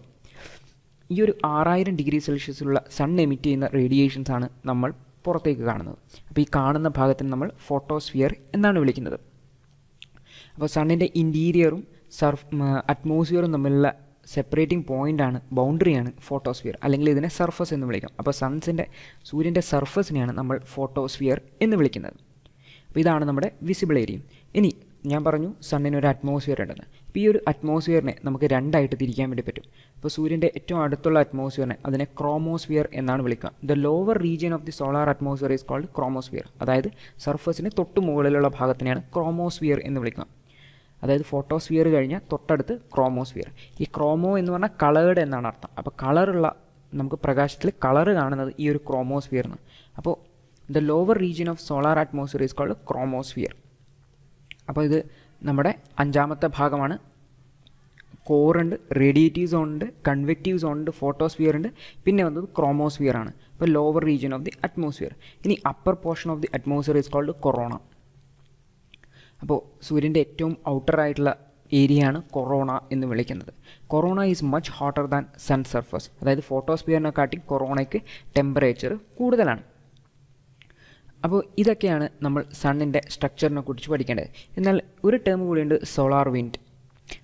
ഈ ഒരു ആറായിരം ഡിഗ്രി സെൽഷ്യസിലുള്ള സൺ എമിറ്റ് ചെയ്യുന്ന റേഡിയേഷൻസ് ആണ് നമ്മൾ പുറത്തേക്ക് കാണുന്നത്. അപ്പോൾ ഈ കാണുന്ന ഭാഗത്തിന് നമ്മൾ ഫോട്ടോസ്ഫിയർ എന്നാണ് വിളിക്കുന്നത്. അപ്പോൾ സണ്ണിന്റെ ഇന്റീരിയറും സർഫ് അറ്റ്മോസ്ഫിയറും തമ്മിലുള്ള സെപ്പറേറ്റിംഗ് പോയിന്റാണ് ബൗണ്ടറിയാണ് ഫോട്ടോസ്ഫിയർ അല്ലെങ്കിൽ ഇതിനെ സർഫസ് എന്ന് വിളിക്കാം. അപ്പോൾ സൺസിന്റെ സൂര്യന്റെ സർഫസിനെയാണ് നമ്മൾ ഫോട്ടോസ്ഫിയർ എന്ന് വിളിക്കുന്നത്. അപ്പോൾ ഇതാണ് നമ്മുടെ വിസിബിൾ ഏരിയ ഇനി ഞാൻ പറഞ്ഞു സണ്ണിന് ഒരു അറ്റ്മോസ്ഫിയർ ഉണ്ടെന്ന്. അപ്പോൾ ഈ ഒരു അറ്റ്മോസ്ഫിയറിനെ നമുക്ക് രണ്ടായിട്ട് തിരിക്കാൻ വേണ്ടി പറ്റും. അപ്പോൾ സൂര്യന്റെ ഏറ്റവും അടുത്തുള്ള അറ്റ്മോസ്ഫിയറിനെ അതിനെ ക്രോമോസ്ഫിയർ എന്നാണ് വിളിക്കുക. The lower region of the solar atmosphere is called chromosphere അതായത് സർഫസിന് തൊട്ട് മുകളിലുള്ള ഭാഗത്തിനെയാണ് ക്രോമോസ്ഫിയർ എന്ന് വിളിക്കുക. അതായത് ഫോട്ടോസ്ഫിയർ കഴിഞ്ഞാൽ തൊട്ടടുത്ത് ക്രോമോസ്ഫിയർ ഈ ക്രോമോ എന്ന് പറഞ്ഞാൽ കളേർഡ് എന്നാണ് അർത്ഥം. അപ്പോൾ കളറുള്ള നമുക്ക് പ്രകാശത്തിൽ കളറ് കാണുന്നത് ഈ ഒരു ക്രോമോസ്ഫിയറിന് അപ്പോൾ the lower region of solar atmosphere is cold chromosphere അപ്പോൾ ഇത് നമ്മുടെ അഞ്ചാമത്തെ ഭാഗമാണ്. കോറുണ്ട് റേഡിയേറ്റീവ് സോൺ ഉണ്ട് കൺവെക്റ്റീവ് സോൺ ഉണ്ട് ഫോട്ടോസ്ഫിയർ ഉണ്ട്. പിന്നെ വന്നത് ക്രോമോസ്ഫിയർ ആണ്. ഇപ്പോൾ lower region of the atmosphere ഇനി upper portion of the atmosphere is called corona അപ്പോൾ സൂര്യന്റെ ഏറ്റവും ഔട്ടർ ആയിട്ടുള്ള ഏരിയയാണ് കൊറോണ എന്ന് വിളിക്കുന്നത്. Corona is much hotter than sun surface അതായത് ഫോട്ടോസ്ഫിയറിനെക്കാട്ടി കൊറോണയ്ക്ക് ടെമ്പറേച്ചർ കൂടുതലാണ്. അപ്പോൾ ഇതൊക്കെയാണ് നമ്മൾ സണ്ണിന്റെ സ്ട്രക്ചറിനെ കുറിച്ച് പഠിക്കേണ്ടത്. എന്നാൽ ഒരു ടേം കൂടിയുണ്ട് സോളാർ വിൻഡ്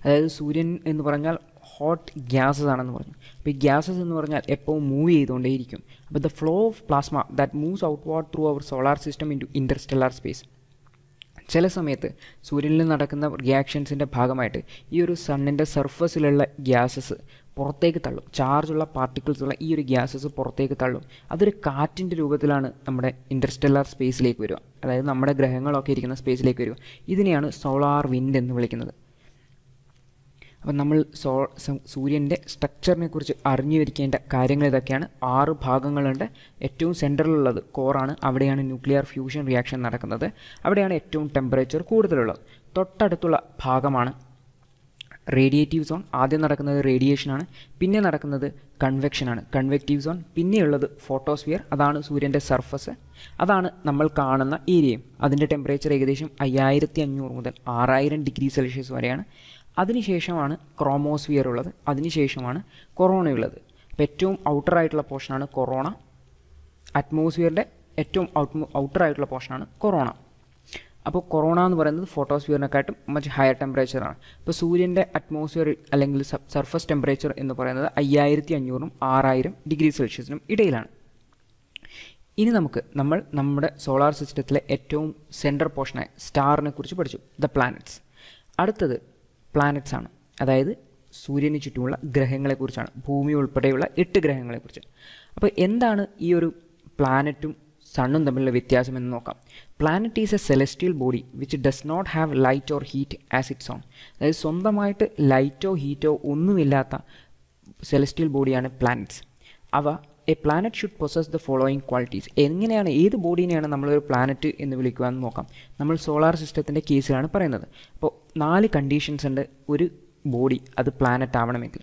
അതായത് സൂര്യൻ എന്ന് പറഞ്ഞാൽ ഹോട്ട് ഗ്യാസസ് ആണെന്ന് പറഞ്ഞു. അപ്പോൾ ഈ ഗ്യാസസ് എന്ന് പറഞ്ഞാൽ എപ്പോഴും മൂവ് ചെയ്തുകൊണ്ടേയിരിക്കും. അപ്പോൾ the flow of plasma that moves outward through our solar system into interstellar space ചില സമയത്ത് സൂര്യനിൽ നടക്കുന്ന റിയാക്ഷൻസിന്റെ ഭാഗമായിട്ട് ഈ ഒരു സണ്ണിന്റെ സർഫസിലുള്ള ഗ്യാസസ് പുറത്തേക്ക് തള്ളും. ചാർജുള്ള പാർട്ടിക്കിൾസുള്ള ഈ ഒരു ഗ്യാസസ് പുറത്തേക്ക് തള്ളും. അതൊരു കാറ്റിന്റെ രൂപത്തിലാണ് നമ്മുടെ ഇന്റർസ്റ്റെല്ലാർ സ്പേസിലേക്ക് വരിക. അതായത് നമ്മുടെ ഗ്രഹങ്ങളൊക്കെ ഇരിക്കുന്ന സ്പേസിലേക്ക് വരിക. ഇതിനെയാണ് സോളാർ വിൻഡ് എന്ന് വിളിക്കുന്നത്. അപ്പം നമ്മൾ സോ സൂര്യന്റെ സ്ട്രക്ചറിനെ കുറിച്ച് അറിഞ്ഞു വരിക്കേണ്ട കാര്യങ്ങൾ ഇതൊക്കെയാണ്. ആറ് ഭാഗങ്ങളുണ്ട്. ഏറ്റവും സെന്ററിലുള്ളത് കോറാണ് അവിടെയാണ് ന്യൂക്ലിയർ ഫ്യൂഷൻ റിയാക്ഷൻ നടക്കുന്നത്. അവിടെയാണ് ഏറ്റവും ടെമ്പറേച്ചർ കൂടുതലുള്ളത്. തൊട്ടടുത്തുള്ള ഭാഗമാണ് റേഡിയേറ്റീവ് സോൺ ആദ്യം നടക്കുന്നത് റേഡിയേഷനാണ് പിന്നെ നടക്കുന്നത് കൺവെക്ഷനാണ് കൺവെക്റ്റീവ് സോൺ പിന്നെയുള്ളത് ഫോട്ടോസ്ഫിയർ അതാണ് സൂര്യന്റെ സർഫസ് അതാണ് നമ്മൾ കാണുന്ന ഏരിയയും അതിന്റെ ടെമ്പറേച്ചർ ഏകദേശം അയ്യായിരത്തി അഞ്ഞൂറ് മുതൽ ആറായിരം ഡിഗ്രി സെൽഷ്യസ് വരെയാണ്. അതിനുശേഷമാണ് ക്രോമോസ്ഫിയർ ഉള്ളത്. അതിനുശേഷമാണ് കൊറോണ ഉള്ളത്. അപ്പോൾ ഏറ്റവും ഔട്ടറായിട്ടുള്ള പോർഷനാണ് കൊറോണ അറ്റ്മോസ്ഫിയറിന്റെ ഏറ്റവും ഔട്ട് ഔട്ടറായിട്ടുള്ള പോർഷനാണ് കൊറോണ അപ്പോൾ കൊറോണ എന്ന് പറയുന്നത് ഫോട്ടോസ്ഫിയറിനെക്കാട്ടും മച്ച് ഹയർ ടെമ്പറേച്ചറാണ് ഇപ്പോൾ സൂര്യന്റെ അറ്റ്മോസ്ഫിയർ അല്ലെങ്കിൽ സർഫസ് ടെമ്പറേച്ചർ എന്ന് പറയുന്നത് അയ്യായിരത്തി അഞ്ഞൂറും ആറായിരം ഡിഗ്രി സെൽഷ്യസിനും ഇടയിലാണ്. ഇനി നമുക്ക് നമ്മൾ നമ്മുടെ സോളാർ സിസ്റ്റത്തിലെ ഏറ്റവും സെൻട്രൽ പോർഷനായ സ്റ്റാറിനെ കുറിച്ച് പഠിച്ചു. ദ പ്ലാനറ്റ്സ് അടുത്തത് പ്ലാനറ്റ്സ് ആണ്. അതായത് സൂര്യന് ചുറ്റുമുള്ള ഗ്രഹങ്ങളെക്കുറിച്ചാണ് ഭൂമി ഉൾപ്പെടെയുള്ള എട്ട് ഗ്രഹങ്ങളെക്കുറിച്ച് അപ്പോൾ എന്താണ് ഈ ഒരു പ്ലാനറ്റും സണ്ണും തമ്മിലുള്ള വ്യത്യാസം എന്ന് നോക്കാം. Planet is a celestial body which does not have light or heat as its own അതായത് സ്വന്തമായിട്ട് ലൈറ്റോ ഹീറ്റോ ഒന്നുമില്ലാത്ത സെലസ്റ്റിയൽ ബോഡിയാണ് പ്ലാനറ്റ്സ് അവ a planet should possess the following qualities എങ്ങനെയാണ് ഏത് ബോഡീനെയാണ് നമ്മളൊരു പ്ലാനറ്റ് എന്ന് വിളിക്കുക എന്ന് നോക്കാം. നമ്മൾ സോളാർ സിസ്റ്റത്തിന്റെ കേസിലാണ് പറയുന്നത്. അപ്പോൾ നാല് കണ്ടീഷൻസ് ഉണ്ട് ഒരു ബോഡി അത് പ്ലാനറ്റ് ആവണമെങ്കിൽ.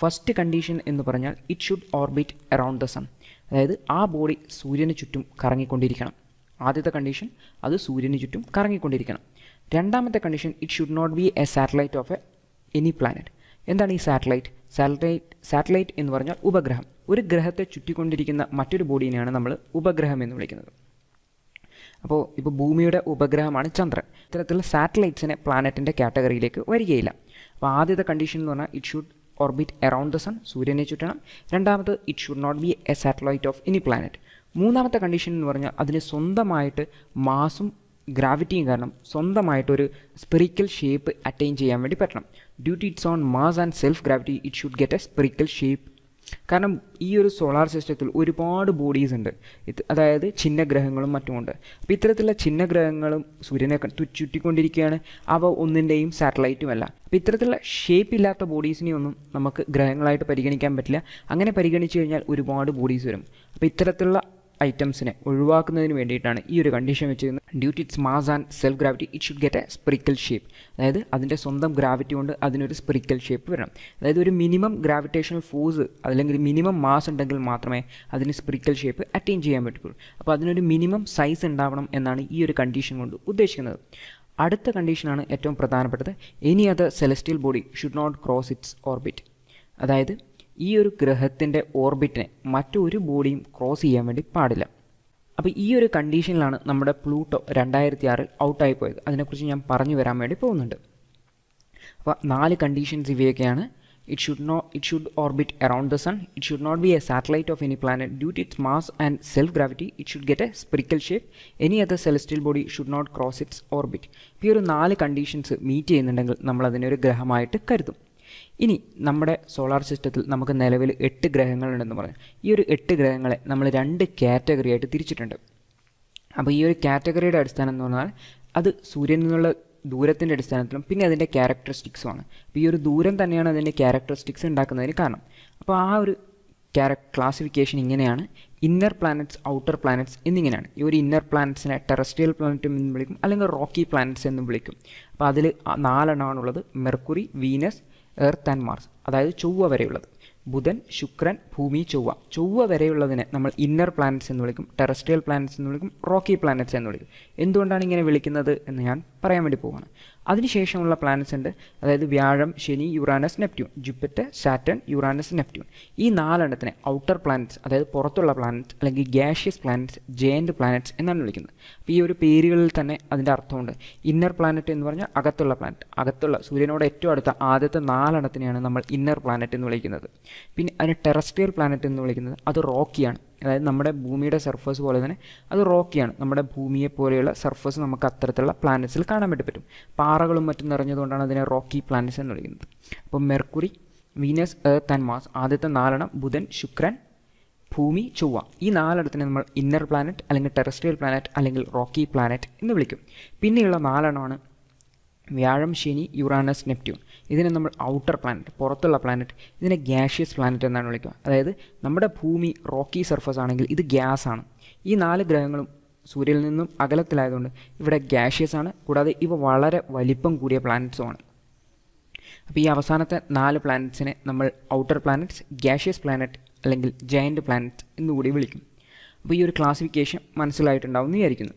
ഫസ്റ്റ് കണ്ടീഷൻ എന്ന് പറഞ്ഞാൽ it should orbit around the sun അതായത് ആ ബോഡി സൂര്യന് ചുറ്റും കറങ്ങിക്കൊണ്ടിരിക്കണം. ആദ്യത്തെ കണ്ടീഷൻ അത് സൂര്യന് ചുറ്റും കറങ്ങിക്കൊണ്ടിരിക്കണം. രണ്ടാമത്തെ condition it should not be a satellite of a any planet എന്താണ് ഈ സാറ്റലൈറ്റ് സാറ്റലൈറ്റ് സാറ്റലൈറ്റ് എന്ന് പറഞ്ഞാൽ ഉപഗ്രഹം. ഒരു ഗ്രഹത്തെ ചുറ്റിക്കൊണ്ടിരിക്കുന്ന മറ്റൊരു ബോഡീനെയാണ് നമ്മൾ ഉപഗ്രഹം എന്ന് വിളിക്കുന്നത്. അപ്പോൾ ഇപ്പോൾ ഭൂമിയുടെ ഉപഗ്രഹമാണ് ചന്ദ്രൻ. ഇത്തരത്തിലുള്ള സാറ്റലൈറ്റ്സിനെ പ്ലാനറ്റിന്റെ കാറ്റഗറിയിലേക്ക് വരികയില്ല. അപ്പോൾ ആദ്യത്തെ കണ്ടീഷൻ എന്ന് പറഞ്ഞാൽ it should orbit around the sun സൂര്യനെ ചുറ്റണം. രണ്ടാമത് it should not be a satellite of any planet മൂന്നാമത്തെ കണ്ടീഷൻ എന്ന് പറഞ്ഞാൽ അതിന് സ്വന്തമായിട്ട് മാസും ഗ്രാവിറ്റിയും കാരണം സ്വന്തമായിട്ടൊരു സ്പിറിക്കൽ ഷേപ്പ് അറ്റൈൻ ചെയ്യാൻ വേണ്ടി പറ്റണം. Due to its own mass and self gravity it should get a spherical shape കാരണം ഈ ഒരു സോളാർ സിസ്റ്റത്തിൽ ഒരുപാട് ബോഡീസ് ഉണ്ട്. അതായത് ചിഹ്നഗ്രഹങ്ങളും മറ്റുമുണ്ട്. അപ്പോൾ ഇത്തരത്തിലുള്ള ചിഹ്നഗ്രഹങ്ങളും സൂര്യനെ ചുറ്റിക്കൊണ്ടിരിക്കുകയാണ്. അവ ഒന്നിന്റെയും സാറ്റലൈറ്റുമല്ല. അപ്പോൾ ഇത്തരത്തിലുള്ള ഷേപ്പ് ഇല്ലാത്ത ബോഡീസിനെ ഒന്നും നമുക്ക് ഗ്രഹങ്ങളായിട്ട് പരിഗണിക്കാൻ പറ്റില്ല. അങ്ങനെ പരിഗണിച്ചു കഴിഞ്ഞാൽ ഒരുപാട് ബോഡീസ് വരും. അപ്പോൾ ഇത്തരത്തിലുള്ള ഐറ്റംസിനെ ഒഴിവാക്കുന്നതിന് വേണ്ടിയിട്ടാണ് ഈ ഒരു കണ്ടീഷൻ വെച്ചിരുന്നത് due to its mass and self gravity it should get a spherical shape അതായത് അതിന്റെ സ്വന്തം ഗ്രാവിറ്റി കൊണ്ട് അതിനൊരു സ്പ്രിക്കൽ ഷേപ്പ് വരണം. അതായത് ഒരു മിനിമം ഗ്രാവിറ്റേഷണൽ ഫോഴ്സ് അല്ലെങ്കിൽ മിനിമം മാസ് ഉണ്ടെങ്കിൽ മാത്രമേ അതിന് സ്പ്രിക്കൽ ഷേപ്പ് അറ്റൈൻ ചെയ്യാൻ പറ്റുള്ളൂ. അപ്പോൾ അതിനൊരു മിനിമം സൈസ് ഉണ്ടാവണം എന്നാണ് ഈ ഒരു കണ്ടീഷൻ കൊണ്ട് ഉദ്ദേശിക്കുന്നത്. അടുത്ത കണ്ടീഷനാണ് ഏറ്റവും പ്രധാനപ്പെട്ടത്. Any other celestial body should not cross its orbit അതായത് ഈ ഒരു ഗ്രഹത്തിന്റെ ഓർബിറ്റിനെ മറ്റൊരു ബോഡിയും ക്രോസ് ചെയ്യാൻ വേണ്ടി പാടില്ല. അപ്പോൾ ഈ ഒരു കണ്ടീഷനിലാണ് നമ്മുടെ പ്ലൂട്ടോ രണ്ടായിരത്തി ആറിൽ ഔട്ടായി പോയത്. അതിനെക്കുറിച്ച് ഞാൻ പറഞ്ഞു വരാൻ വേണ്ടി പോകുന്നുണ്ട്. അപ്പോൾ നാല് കണ്ടീഷൻസ് ഇവയൊക്കെയാണ്. It should no it should orbit around the sun it should not be a satellite of any planet due to its mass and self gravity it should get a spherical shape any other celestial body should not cross its orbit ഈ ഒരു നാല് conditions meet ചെയ്യുന്നുണ്ടെങ്കിൽ നമ്മൾ അതിനെ ഒരു ഗ്രഹമായിട്ട് കരുതും. ഇനി നമ്മുടെ സോളാർ സിസ്റ്റത്തിൽ നമുക്ക് നിലവിൽ എട്ട് ഗ്രഹങ്ങളുണ്ടെന്ന് പറഞ്ഞു ഈ ഒരു എട്ട് ഗ്രഹങ്ങളെ നമ്മൾ രണ്ട് കാറ്റഗറി ആയിട്ട് തിരിച്ചിട്ടുണ്ട്. അപ്പോൾ ഈ ഒരു കാറ്റഗറിയുടെ അടിസ്ഥാനം എന്ന് പറഞ്ഞാൽ അത് സൂര്യനിൽ നിന്നുള്ള ദൂരത്തിന്റെ അടിസ്ഥാനത്തിലും പിന്നെ അതിന്റെ ക്യാരക്ടറിസ്റ്റിക്സുമാണ് അപ്പോൾ ഈ ഒരു ദൂരം തന്നെയാണ് അതിന്റെ ക്യാരക്ടറിസ്റ്റിക്സ് ഉണ്ടാക്കുന്നതിന് കാരണം. അപ്പോൾ ആ ഒരു ക്യാര ക്ലാസിഫിക്കേഷൻ ഇങ്ങനെയാണ്. ഇന്നർ പ്ലാനറ്റ്സ് ഔട്ടർ പ്ലാനറ്റ്സ് എന്നിങ്ങനെയാണ്. ഈ ഒരു ഇന്നർ പ്ലാനറ്റ്സിനെ ടെറസ്ട്രിയൽ പ്ലാനറ്റ് എന്ന് വിളിക്കും അല്ലെങ്കിൽ റോക്കി പ്ലാനറ്റ്സ് എന്നും വിളിക്കും. അപ്പോൾ അതിൽ നാലെണ്ണമാണുള്ളത് Mercury Venus Earth and Mars അതായത് ചൊവ്വ വരെയുള്ളത്. ബുധൻ ശുക്രൻ ഭൂമി ചൊവ്വ. ചൊവ്വ വരെയുള്ളതിനെ നമ്മൾ ഇന്നർ പ്ലാനറ്റ്സ് എന്ന് വിളിക്കും ടെറസ്ട്രിയൽ പ്ലാനറ്റ്സ് എന്ന് വിളിക്കും റോക്കി പ്ലാനറ്റ്സ് എന്ന് വിളിക്കും. എന്തുകൊണ്ടാണ് ഇങ്ങനെ വിളിക്കുന്നത് എന്ന് ഞാൻ പറയാൻ വേണ്ടി പോവാണ്. അതിനുശേഷമുള്ള പ്ലാനറ്റ്സ് ഉണ്ട് അതായത് വ്യാഴം ശനി Uranus Neptune. Jupiter Saturn Uranus Neptune. ഈ നാലെണ്ണത്തിനെ ഔട്ടർ പ്ലാനറ്റ്സ് അതായത് പുറത്തുള്ള പ്ലാനറ്റ്സ് അല്ലെങ്കിൽ ഗ്യാഷ്യസ് പ്ലാനറ്റ്സ് ജയന്റ് പ്ലാനറ്റ്സ് എന്നാണ് വിളിക്കുന്നത്. അപ്പോൾ ഈ ഒരു പേരുകളിൽ തന്നെ അതിന്റെ അർത്ഥമുണ്ട്. ഇന്നർ പ്ലാനറ്റ് എന്ന് പറഞ്ഞാൽ അകത്തുള്ള പ്ലാനറ്റ് അകത്തുള്ള സൂര്യനോട് ഏറ്റവും അടുത്ത ആദ്യത്തെ നാലെണ്ണത്തിനെയാണ് നമ്മൾ ഇന്നർ പ്ലാനറ്റ് എന്ന് വിളിക്കുന്നത്. പിന്നെ അതിന് ടെറസ്ട്രിയൽ പ്ലാനറ്റ് എന്ന് വിളിക്കുന്നത്. അത് റോക്കിയാണ് അതായത് നമ്മുടെ ഭൂമിയുടെ സർഫസ് പോലെ തന്നെ അത് റോക്കിയാണ് നമ്മുടെ ഭൂമിയെ പോലെയുള്ള സർഫസ് നമുക്ക് അത്തരത്തിലുള്ള പ്ലാനറ്റ്സിൽ കാണാൻ വേണ്ടി പറ്റും. പാറകളും മറ്റും നിറഞ്ഞതുകൊണ്ടാണ് അതിനെ റോക്കി പ്ലാനറ്റ്സ് എന്ന് വിളിക്കുന്നത്. അപ്പോൾ Mercury Venus Earth and Mars ആദ്യത്തെ നാലെണ്ണം ബുധൻ ശുക്രൻ ഭൂമി ചൊവ്വ. ഈ നാലെണ്ണത്തിനെ നമ്മൾ ഇന്നർ പ്ലാനറ്റ് അല്ലെങ്കിൽ ടെറസ്ട്രിയൽ പ്ലാനറ്റ് അല്ലെങ്കിൽ റോക്കി പ്ലാനറ്റ് എന്ന് വിളിക്കും. പിന്നെയുള്ള നാലെണ്ണമാണ് വ്യാഴം ശനി യുറാനസ് നെപ്റ്റ്യൂൺ. ഇതിനെ നമ്മൾ ഔട്ടർ പ്ലാനറ്റ് പുറത്തുള്ള പ്ലാനറ്റ് ഇതിനെ ഗ്യാഷ്യസ് പ്ലാനറ്റ് എന്നാണ് വിളിക്കുക. അതായത് നമ്മുടെ ഭൂമി റോക്കി സർഫസ് ആണെങ്കിൽ ഇത് ഗ്യാസ് ആണ്. ഈ നാല് ഗ്രഹങ്ങളും സൂര്യനിൽ നിന്നും അകലത്തിലായതുകൊണ്ട് ഇവിടെ ഗ്യാഷ്യസ് ആണ്. കൂടാതെ ഇവ വളരെ വലിപ്പം കൂടിയ പ്ലാനറ്റ്സുമാണ് അപ്പോൾ ഈ അവസാനത്തെ നാല് പ്ലാനറ്റ്സിനെ നമ്മൾ ഔട്ടർ പ്ലാനറ്റ്സ് ഗ്യാഷ്യസ് പ്ലാനറ്റ് അല്ലെങ്കിൽ ജയന്റ് പ്ലാനറ്റ് എന്നുകൂടി വിളിക്കും. അപ്പോൾ ഈ ഒരു ക്ലാസിഫിക്കേഷൻ മനസ്സിലായിട്ടുണ്ടാവും എന്ന് വിചാരിക്കുന്നു.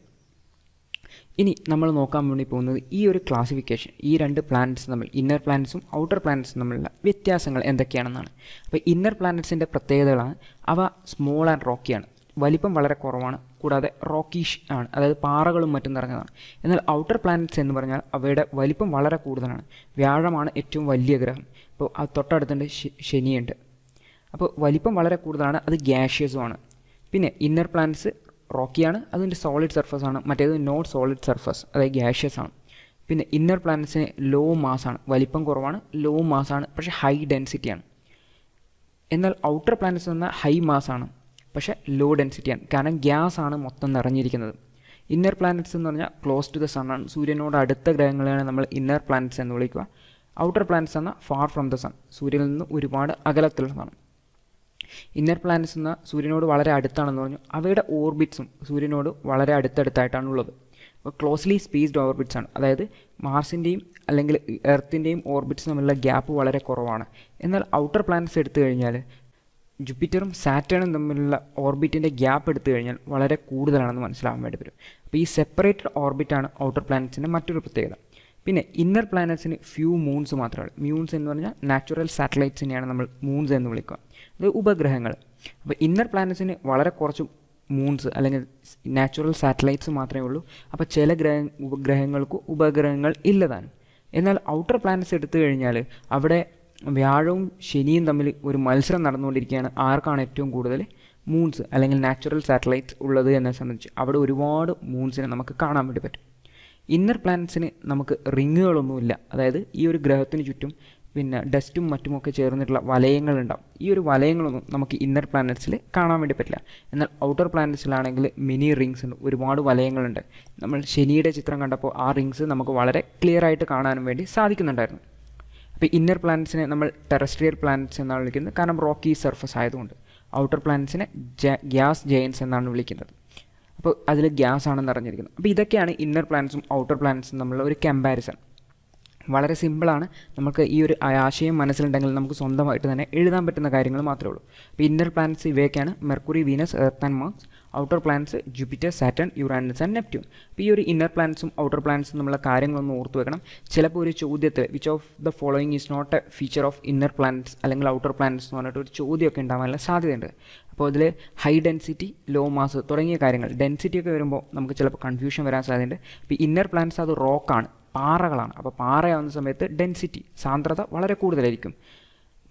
ഇനി നമ്മൾ നോക്കാൻ വേണ്ടി പോകുന്നത് ഈ ഒരു ക്ലാസിഫിക്കേഷൻ ഈ രണ്ട് പ്ലാനറ്റ്സ് തമ്മിൽ ഇന്നർ പ്ലാനറ്റ്സും ഔട്ടർ പ്ലാനറ്റ്സും തമ്മിലുള്ള വ്യത്യാസങ്ങൾ എന്തൊക്കെയാണെന്നാണ്. അപ്പോൾ ഇന്നർ പ്ലാനറ്റ്സിന്റെ പ്രത്യേകതകളാണ്. അവ സ്മോൾ ആൻഡ് റോക്കിയാണ് വലിപ്പം വളരെ കുറവാണ്. കൂടാതെ റോക്കീഷ് ആണ്. അതായത് പാറകളും മറ്റും നിറഞ്ഞതാണ്. എന്നാൽ ഔട്ടർ പ്ലാനറ്റ്സ് എന്ന് പറഞ്ഞാൽ അവയുടെ വലിപ്പം വളരെ കൂടുതലാണ്. വ്യാഴമാണ് ഏറ്റവും വലിയ ഗ്രഹം. അപ്പോൾ അത് തൊട്ടടുത്തുണ്ട് ശനിയുണ്ട്. അപ്പോൾ വലിപ്പം വളരെ കൂടുതലാണ്. അത് ഗ്യാഷ്യസുമാണ് പിന്നെ ഇന്നർ പ്ലാനറ്റ്സ് റോക്കിയാണ്. അതിന്റെ സോളിഡ് സർഫസ് ആണ്. മറ്റേത് നോട്ട് സോളിഡ് സർഫസ് അതായത് ഗ്യാഷ്യസ് ആണ്. പിന്നെ ഇന്നർ പ്ലാനറ്റ്സിന് ലോ മാസ് ആണ്. വലിപ്പം കുറവാണ് ലോ മാസ് ആണ്. പക്ഷേ ഹൈ ഡെൻസിറ്റി ആണ്. എന്നാൽ ഔട്ടർ പ്ലാനറ്റ്സ് എന്ന ഹൈ മാസ് ആണ്. പക്ഷേ ലോ ഡെൻസിറ്റിയാണ് കാരണം ഗ്യാസ് ആണ് മൊത്തം നിറഞ്ഞിരിക്കുന്നത്. ഇന്നർ പ്ലാനറ്റ്സ് എന്ന് പറഞ്ഞാൽ ക്ലോസ് ടു ദ ആണ്. സൂര്യനോട് അടുത്ത ഗ്രഹങ്ങളെയാണ് നമ്മൾ ഇന്നർ പ്ലാനറ്റ്സ് എന്ന് വിളിക്കുക. ഔട്ടർ പ്ലാനറ്റ്സ് എന്നാൽ ഫാർ ഫ്രം ദ സൺ സൂര്യനിൽ നിന്ന് ഒരുപാട് അകലത്തിലുള്ളതാണ്. ഇന്നർ പ്ലാനറ്റ്സ് എന്ന സൂര്യനോട് വളരെ അടുത്താണെന്ന് പറഞ്ഞു. അവയുടെ ഓർബിറ്റ്സും സൂര്യനോട് വളരെ അടുത്തടുത്തായിട്ടാണ് ഉള്ളത് അപ്പോൾ ക്ലോസ്ലി സ്പേസ്ഡ് ഓർബിറ്റ്സ് ആണ്. അതായത് മാർസിന്റെയും അല്ലെങ്കിൽ എർത്തിന്റെയും ഓർബിറ്റ്സ് തമ്മിലുള്ള ഗ്യാപ്പ് വളരെ കുറവാണ്. എന്നാൽ ഔട്ടർ പ്ലാനറ്റ്സ് എടുത്തു കഴിഞ്ഞാൽ ജുപ്പിറ്ററും സാറ്റേണും തമ്മിലുള്ള ഓർബിറ്റിന്റെ ഗ്യാപ്പ് എടുത്തു കഴിഞ്ഞാൽ വളരെ കൂടുതലാണെന്ന് മനസ്സിലാവാൻ വേണ്ടി വരും അപ്പോൾ ഈ സെപ്പറേറ്റഡ് ഓർബിറ്റാണ് ഔട്ടർ പ്ലാനറ്റ്സിന്റെ മറ്റൊരു പ്രത്യേകത. പിന്നെ ഇന്നർ പ്ലാനറ്റ്സിന് ഫ്യൂ മൂൺസ് മാത്രമാണ്. മ്യൂൺസ് എന്ന് പറഞ്ഞാൽ നാച്ചുറൽ സാറ്റലൈറ്റ്സിനെയാണ് നമ്മൾ മൂൺസ് എന്ന് വിളിക്കുക. അത് ഉപഗ്രഹങ്ങൾ. അപ്പോൾ ഇന്നർ പ്ലാനറ്റ്സിന് വളരെ കുറച്ച് മൂൺസ് അല്ലെങ്കിൽ നാച്ചുറൽ സാറ്റലൈറ്റ്സ് മാത്രമേ ഉള്ളൂ. അപ്പോൾ ചില ഗ്രഹ ഉപഗ്രഹങ്ങൾക്ക് ഉപഗ്രഹങ്ങൾ ഇല്ലതാണ്. എന്നാൽ ഔട്ടർ പ്ലാനറ്റ്സ് എടുത്തു കഴിഞ്ഞാൽ അവിടെ വ്യാഴവും ശനിയും തമ്മിൽ ഒരു മത്സരം നടന്നുകൊണ്ടിരിക്കുകയാണ്. ആർക്കാണ് ഏറ്റവും കൂടുതൽ? മൂൺസ് അല്ലെങ്കിൽ നാച്ചുറൽ സാറ്റലൈറ്റ്സ് ഉള്ളത് എന്നെ സംബന്ധിച്ച്. അവിടെ ഒരുപാട് മൂൺസിനെ നമുക്ക് കാണാൻ വേണ്ടി പറ്റും. ഇന്നർ പ്ലാനറ്റ്സിന് നമുക്ക് റിങ്ങുകളൊന്നുമില്ല അതായത് ഈ ഒരു ഗ്രഹത്തിന് ചുറ്റും പിന്നെ ഡസ്റ്റും മറ്റുമൊക്കെ ചേർന്നിട്ടുള്ള വലയങ്ങളുണ്ടാവും. ഈ ഒരു വലയങ്ങളൊന്നും നമുക്ക് ഇന്നർ പ്ലാനറ്റ്സിൽ കാണാൻ വേണ്ടി പറ്റില്ല. എന്നാൽ ഔട്ടർ പ്ലാനറ്റ്സിലാണെങ്കിൽ മിനി റിങ്സ് ഉണ്ട്. ഒരുപാട് വലയങ്ങളുണ്ട്. നമ്മൾ ശനിയുടെ ചിത്രം കണ്ടപ്പോൾ ആ റിങ്സ് നമുക്ക് വളരെ ക്ലിയർ ആയിട്ട് കാണാനും വേണ്ടി സാധിക്കുന്നുണ്ടായിരുന്നു. അപ്പോൾ ഇന്നർ പ്ലാനറ്റ്സിനെ നമ്മൾ ടെറസ്ട്രിയൽ പ്ലാനറ്റ്സ് എന്നാണ് വിളിക്കുന്നത്. കാരണം റോക്കി സർഫസ് ആയതുകൊണ്ട്. ഔട്ടർ പ്ലാനറ്റ്സിനെ ഗ്യാസ് ജയൻസ് എന്നാണ് വിളിക്കുന്നത്. അപ്പോൾ അതിൽ ഗ്യാസ് ആണെന്ന് അറിഞ്ഞിരിക്കുന്നത്. അപ്പോൾ ഇതൊക്കെയാണ് ഇന്നർ പ്ലാനറ്റ്സും ഔട്ടർ പ്ലാനറ്റ്സും തമ്മിലുള്ള ഒരു കമ്പാരിസൺ വളരെ സിമ്പിളാണ് നമുക്ക് ഈ ഒരു ആശയം മനസ്സിലുണ്ടെങ്കിൽ നമുക്ക് സ്വന്തമായിട്ട് തന്നെ എഴുതാൻ പറ്റുന്ന കാര്യങ്ങൾ മാത്രമേ ഉള്ളൂ. അപ്പോൾ ഇന്നർ പ്ലാനറ്റ്സ് ഇവയൊക്കെയാണ് Mercury Venus Earth and Mars outer planets Jupiter Saturn Uranus and Neptune അപ്പോൾ ഈ ഒരു ഇന്നർ പ്ലാനറ്റ്സും ഔട്ടർ പ്ലാനറ്റ്സും നമ്മളെ കാര്യങ്ങളൊന്ന് ഓർത്ത് വെക്കണം. ചിലപ്പോൾ ഒരു ചോദ്യത്തിൽ which of the following is not a feature of inner planets അല്ലെങ്കിൽ ഔട്ടർ പ്ലാനറ്റ്സ് എന്ന് പറഞ്ഞിട്ട് ഒരു ചോദ്യമൊക്കെ ഉണ്ടാവാനുള്ള സാധ്യതയുണ്ട്. അപ്പോൾ അതിൽ ഹൈ ഡെൻസിറ്റി ലോ മാസ് തുടങ്ങിയ കാര്യങ്ങൾ. ഡെൻസിറ്റി ഒക്കെ വരുമ്പോൾ നമുക്ക് ചിലപ്പോൾ കൺഫ്യൂഷൻ വരാൻ സാധ്യതയുണ്ട്. ഇപ്പോൾ ഇന്നർ പ്ലാന്റ്സ് അത് റോക്കാണ് പാറകളാണ്. അപ്പോൾ പാറയാവുന്ന സമയത്ത് ഡെൻസിറ്റി സാന്ദ്രത വളരെ കൂടുതലായിരിക്കും.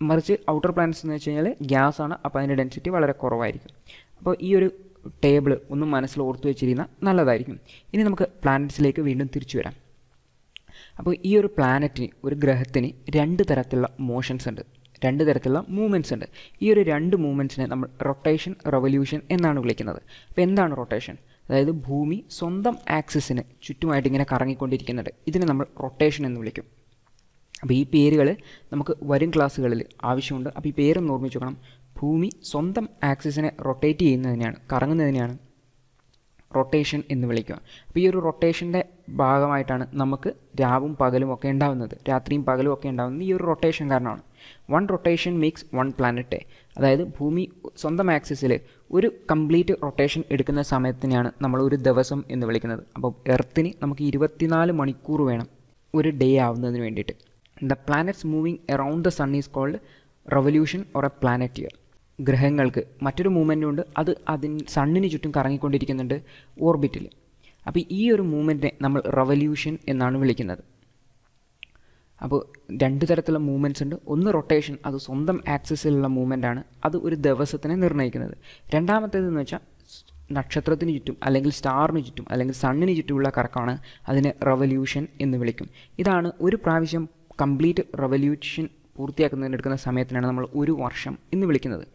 മറിച്ച് ഔട്ടർ പ്ലാന്റ്സ് എന്ന് വെച്ച് കഴിഞ്ഞാൽ ഗ്യാസ് ആണ് അപ്പോൾ അതിന്റെ ഡെൻസിറ്റി വളരെ കുറവായിരിക്കും. അപ്പോൾ ഈ ഒരു ടേബിൾ ഒന്ന് മനസ്സിൽ ഓർത്തു വെച്ചിരുന്ന നല്ലതായിരിക്കും. ഇനി നമുക്ക് പ്ലാനറ്റ്സിലേക്ക് വീണ്ടും തിരിച്ചു വരാം. അപ്പോൾ ഈ ഒരു പ്ലാനറ്റിന് ഒരു ഗ്രഹത്തിന് രണ്ട് തരത്തിലുള്ള മോഷൻസ് ഉണ്ട്. രണ്ട് തരത്തിലുള്ള മൂവ്മെന്റ്സ് ഉണ്ട്. ഈ ഒരു രണ്ട് മൂവ്മെന്റ്സിനെ നമ്മൾ റൊട്ടേഷൻ റെവല്യൂഷൻ എന്നാണ് വിളിക്കുന്നത്. അപ്പോൾ എന്താണ് റൊട്ടേഷൻ അതായത് ഭൂമി സ്വന്തം ആക്സിസിന് ചുറ്റുമായിട്ട് ഇങ്ങനെ കറങ്ങിക്കൊണ്ടിരിക്കുന്നുണ്ട് ഇതിനെ നമ്മൾ റൊട്ടേഷൻ എന്ന് വിളിക്കും. അപ്പോൾ ഈ പേരുകൾ നമുക്ക് വരും ക്ലാസ്സുകളിൽ ആവശ്യമുണ്ട്. അപ്പോൾ ഈ പേരൊന്ന് ഓർമ്മിച്ച് വെക്കണം. ഭൂമി സ്വന്തം ആക്സിസിനെ റൊട്ടേറ്റ് ചെയ്യുന്നതിനെയാണ് കറങ്ങുന്നതിനെയാണ് റൊട്ടേഷൻ എന്ന് വിളിക്കുക. അപ്പോൾ ഈ ഒരു റൊട്ടേഷന്റെ ഭാഗമായിട്ടാണ് നമുക്ക് രാവും പകലും ഒക്കെ ഉണ്ടാവുന്നത്. രാത്രിയും പകലും ഒക്കെ ഉണ്ടാവുന്നത്. ഈ ഒരു റൊട്ടേഷൻ കാരണമാണ്. One rotation makes one planet അതായത് ഭൂമി സ്വന്തം ആക്സിസിൽ ഒരു കംപ്ലീറ്റ് റൊട്ടേഷൻ എടുക്കുന്ന സമയത്തിനെയാണ് നമ്മൾ ഒരു ദിവസം എന്ന് വിളിക്കുന്നത്. അപ്പോൾ എർത്തിന് നമുക്ക് ഇരുപത്തിനാല് മണിക്കൂർ വേണം ഒരു ഡേ ആവുന്നതിന് വേണ്ടിയിട്ട്. The planets moving around the sun is called revolution or a planet year ഗ്രഹങ്ങൾക്ക് മറ്റൊരു മൂവ്മെന്റ് ഉണ്ട്. അത് അതിന് സണ്ണിന് ചുറ്റും കറങ്ങിക്കൊണ്ടിരിക്കുന്നുണ്ട് ഓർബിറ്റിൽ അപ്പോൾ ഈ ഒരു മൂവ്മെന്റിനെ നമ്മൾ റവല്യൂഷൻ എന്നാണ് വിളിക്കുന്നത്. അപ്പോൾ രണ്ട് തരത്തിലുള്ള മൂവ്മെന്റ്സ് ഉണ്ട്. ഒന്ന് റൊട്ടേഷൻ അത് സ്വന്തം ആക്സിസിലുള്ള മൂവ്മെന്റ് ആണ്. അത് ഒരു ദിവസത്തിനെ നിർണയിക്കുന്നത്. രണ്ടാമത്തേതെന്ന് വെച്ചാൽ നക്ഷത്രത്തിന് ചുറ്റും അല്ലെങ്കിൽ സ്റ്റാറിന് ചുറ്റും അല്ലെങ്കിൽ സണ്ണിന് ചുറ്റുമുള്ള കറക്കമാണ് അതിനെ റവല്യൂഷൻ എന്ന് വിളിക്കും. ഇതാണ് ഒരു പ്രാവശ്യം കംപ്ലീറ്റ് റവല്യൂഷൻ പൂർത്തിയാക്കുന്നതിന് എടുക്കുന്ന സമയത്തിനാണ് നമ്മൾ ഒരു വർഷം എന്ന് വിളിക്കുന്നത്.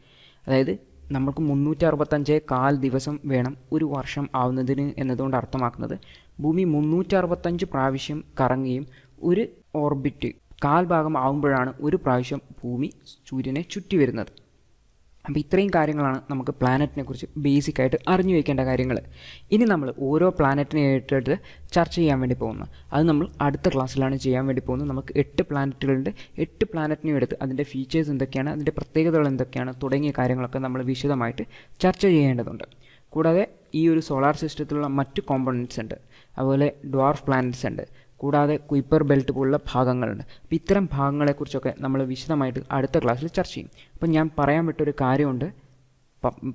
അതായത് നമുക്ക് മുന്നൂറ്റി അറുപത്തഞ്ച് കാൽ ദിവസം വേണം ഒരു വർഷം ആവുന്നതിന് എന്നതുകൊണ്ട് അർത്ഥമാക്കുന്നത്. ഭൂമി മുന്നൂറ്റി അറുപത്തഞ്ച് പ്രാവശ്യം കറങ്ങുകയും ഒരു ഓർബിറ്റ്. കാൽഭാഗം ആവുമ്പോഴാണ് ഒരു പ്രാവശ്യം ഭൂമി സൂര്യനെ ചുറ്റി വരുന്നത്. അപ്പോൾ ഇത്രയും കാര്യങ്ങളാണ് നമുക്ക് പ്ലാനറ്റിനെ കുറിച്ച് ബേസിക് ആയിട്ട് അറിഞ്ഞു വയ്ക്കേണ്ട കാര്യങ്ങൾ ഇനി നമ്മൾ ഓരോ പ്ലാനറ്റിനെ ആയിട്ട് ചർച്ച ചെയ്യാൻ വേണ്ടി പോകുന്നത് അത് നമ്മൾ അടുത്ത ക്ലാസ്സിലാണ് ചെയ്യാൻ വേണ്ടി പോകുന്നത്. നമുക്ക് എട്ട് പ്ലാനറ്റുകളുണ്ട്. എട്ട് പ്ലാനറ്റിനും എടുത്ത് അതിന്റെ ഫീച്ചേഴ്സ് എന്തൊക്കെയാണ് അതിന്റെ പ്രത്യേകതകൾ എന്തൊക്കെയാണ് തുടങ്ങിയ കാര്യങ്ങളൊക്കെ നമ്മൾ വിശദമായിട്ട് ചർച്ച ചെയ്യേണ്ടതുണ്ട്. കൂടാതെ ഈ ഒരു സോളാർ സിസ്റ്റത്തിലുള്ള മറ്റ് കോമ്പണന്റ്സ് ഉണ്ട്. അതുപോലെ ഡ്വാർഫ് പ്ലാനറ്റ്സ് ഉണ്ട്. കൂടാതെ കുയിപ്പർ ബെൽറ്റ് പോലുള്ള ഭാഗങ്ങളുണ്ട്. അപ്പോൾ ഇത്തരം ഭാഗങ്ങളെക്കുറിച്ചൊക്കെ നമ്മൾ വിശദമായിട്ട് അടുത്ത ക്ലാസ്സിൽ ചർച്ച ചെയ്യും. അപ്പം ഞാൻ പറയാൻ വിട്ടൊരു കാര്യമുണ്ട്.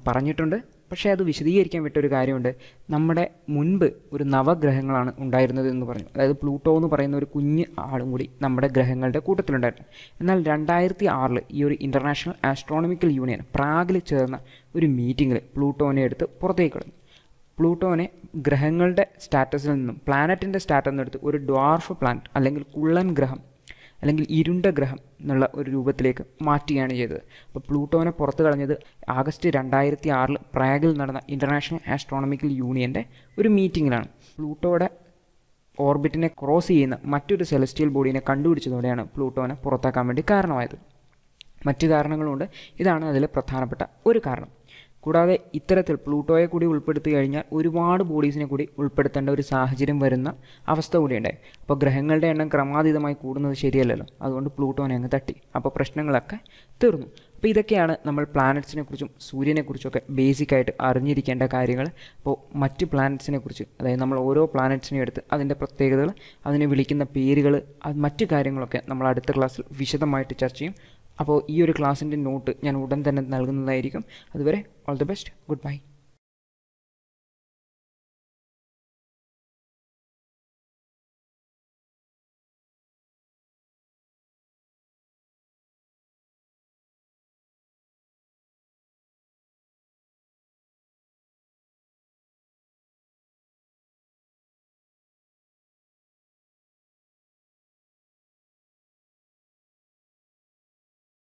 പറഞ്ഞിട്ടുണ്ട്. പക്ഷേ അത് വിശദീകരിക്കാൻ വിട്ടൊരു കാര്യമുണ്ട്. നമ്മുടെ മുൻപ് ഒരു നവഗ്രഹങ്ങളാണ് ഉണ്ടായിരുന്നത് എന്ന് പറഞ്ഞു. അതായത് പ്ലൂട്ടോ എന്ന് പറയുന്ന ഒരു കുഞ്ഞ് ആളും കൂടി നമ്മുടെ ഗ്രഹങ്ങളുടെ കൂട്ടത്തിലുണ്ടായിരുന്നു. എന്നാൽ രണ്ടായിരത്തി ആറിൽ ഈ ഒരു ഇന്റർനാഷണൽ ആസ്ട്രോണമിക്കൽ യൂണിയൻ പ്രാഗിൽ ചേർന്ന ഒരു മീറ്റിങ്ങിൽ പ്ലൂട്ടോനെ എടുത്ത് പുറത്തേക്ക് കളഞ്ഞു. പ്ലൂട്ടോനെ ഗ്രഹങ്ങളുടെ സ്റ്റാറ്റസിൽ നിന്നും പ്ലാനറ്റിന്റെ സ്റ്റാറ്റസ് എടുത്ത് ഒരു ഡ്വാർഫ് പ്ലാനറ്റ് അല്ലെങ്കിൽ കുള്ളൻ ഗ്രഹം അല്ലെങ്കിൽ ഇരുണ്ട ഗ്രഹം എന്നുള്ള ഒരു രൂപത്തിലേക്ക് മാറ്റുകയാണ് ചെയ്തത്. അപ്പോൾ പ്ലൂട്ടോനെ പുറത്തു കളഞ്ഞത് ആഗസ്റ്റ് രണ്ടായിരത്തി ആറിൽ പ്രാഗിൽ നടന്ന ഇന്റർനാഷണൽ ആസ്ട്രോണമിക്കൽ യൂണിയന്റെ ഒരു മീറ്റിങ്ങിലാണ്. പ്ലൂട്ടോയുടെ ഓർബിറ്റിനെ ക്രോസ് ചെയ്യുന്ന മറ്റൊരു സെലസ്റ്റിയൽ ബോഡീനെ കണ്ടുപിടിച്ചതോടെയാണ് പ്ലൂട്ടോനെ പുറത്താക്കാൻ വേണ്ടി കാരണമായത്. മറ്റു കാരണങ്ങളുണ്ട് ഇതാണ് അതിൽ പ്രധാനപ്പെട്ട ഒരു കാരണം. കൂടാതെ ഇത്തരത്തിൽ പ്ലൂട്ടോയെ കൂടി ഉൾപ്പെടുത്തി കഴിഞ്ഞാൽ ഒരുപാട് ബോഡീസിനെ കൂടി ഉൾപ്പെടുത്തേണ്ട ഒരു സാഹചര്യം വരുന്ന അവസ്ഥ കൂടിയുണ്ടായി അപ്പോൾ ഗ്രഹങ്ങളുടെ എണ്ണം ക്രമാതീതമായി കൂടുന്നത് ശരിയല്ലല്ലോ. അതുകൊണ്ട് പ്ലൂട്ടോനെ അങ്ങ് തട്ടി. അപ്പോൾ പ്രശ്നങ്ങളൊക്കെ തീർന്നു. അപ്പോൾ ഇതൊക്കെയാണ് നമ്മൾ പ്ലാനറ്റ്സിനെ കുറിച്ചും സൂര്യനെ കുറിച്ചൊക്കെ ബേസിക്കായിട്ട് അറിഞ്ഞിരിക്കേണ്ട കാര്യങ്ങൾ. അപ്പോൾ മറ്റ് പ്ലാനറ്റ്സിനെ കുറിച്ച് അതായത് നമ്മൾ ഓരോ പ്ലാനറ്റ്സിനെ എടുത്ത് അതിന്റെ പ്രത്യേകതകൾ അതിനെ വിളിക്കുന്ന പേരുകൾ മറ്റു കാര്യങ്ങളൊക്കെ നമ്മൾ അടുത്ത ക്ലാസ്സിൽ വിശദമായിട്ട് ചർച്ച ചെയ്യും. അപ്പോൾ ഈ ഒരു ക്ലാസ്സിന്റെ നോട്ട് ഞാൻ ഉടൻ തന്നെ നൽകുന്നതായിരിക്കും. അതുവരെ all the best good bye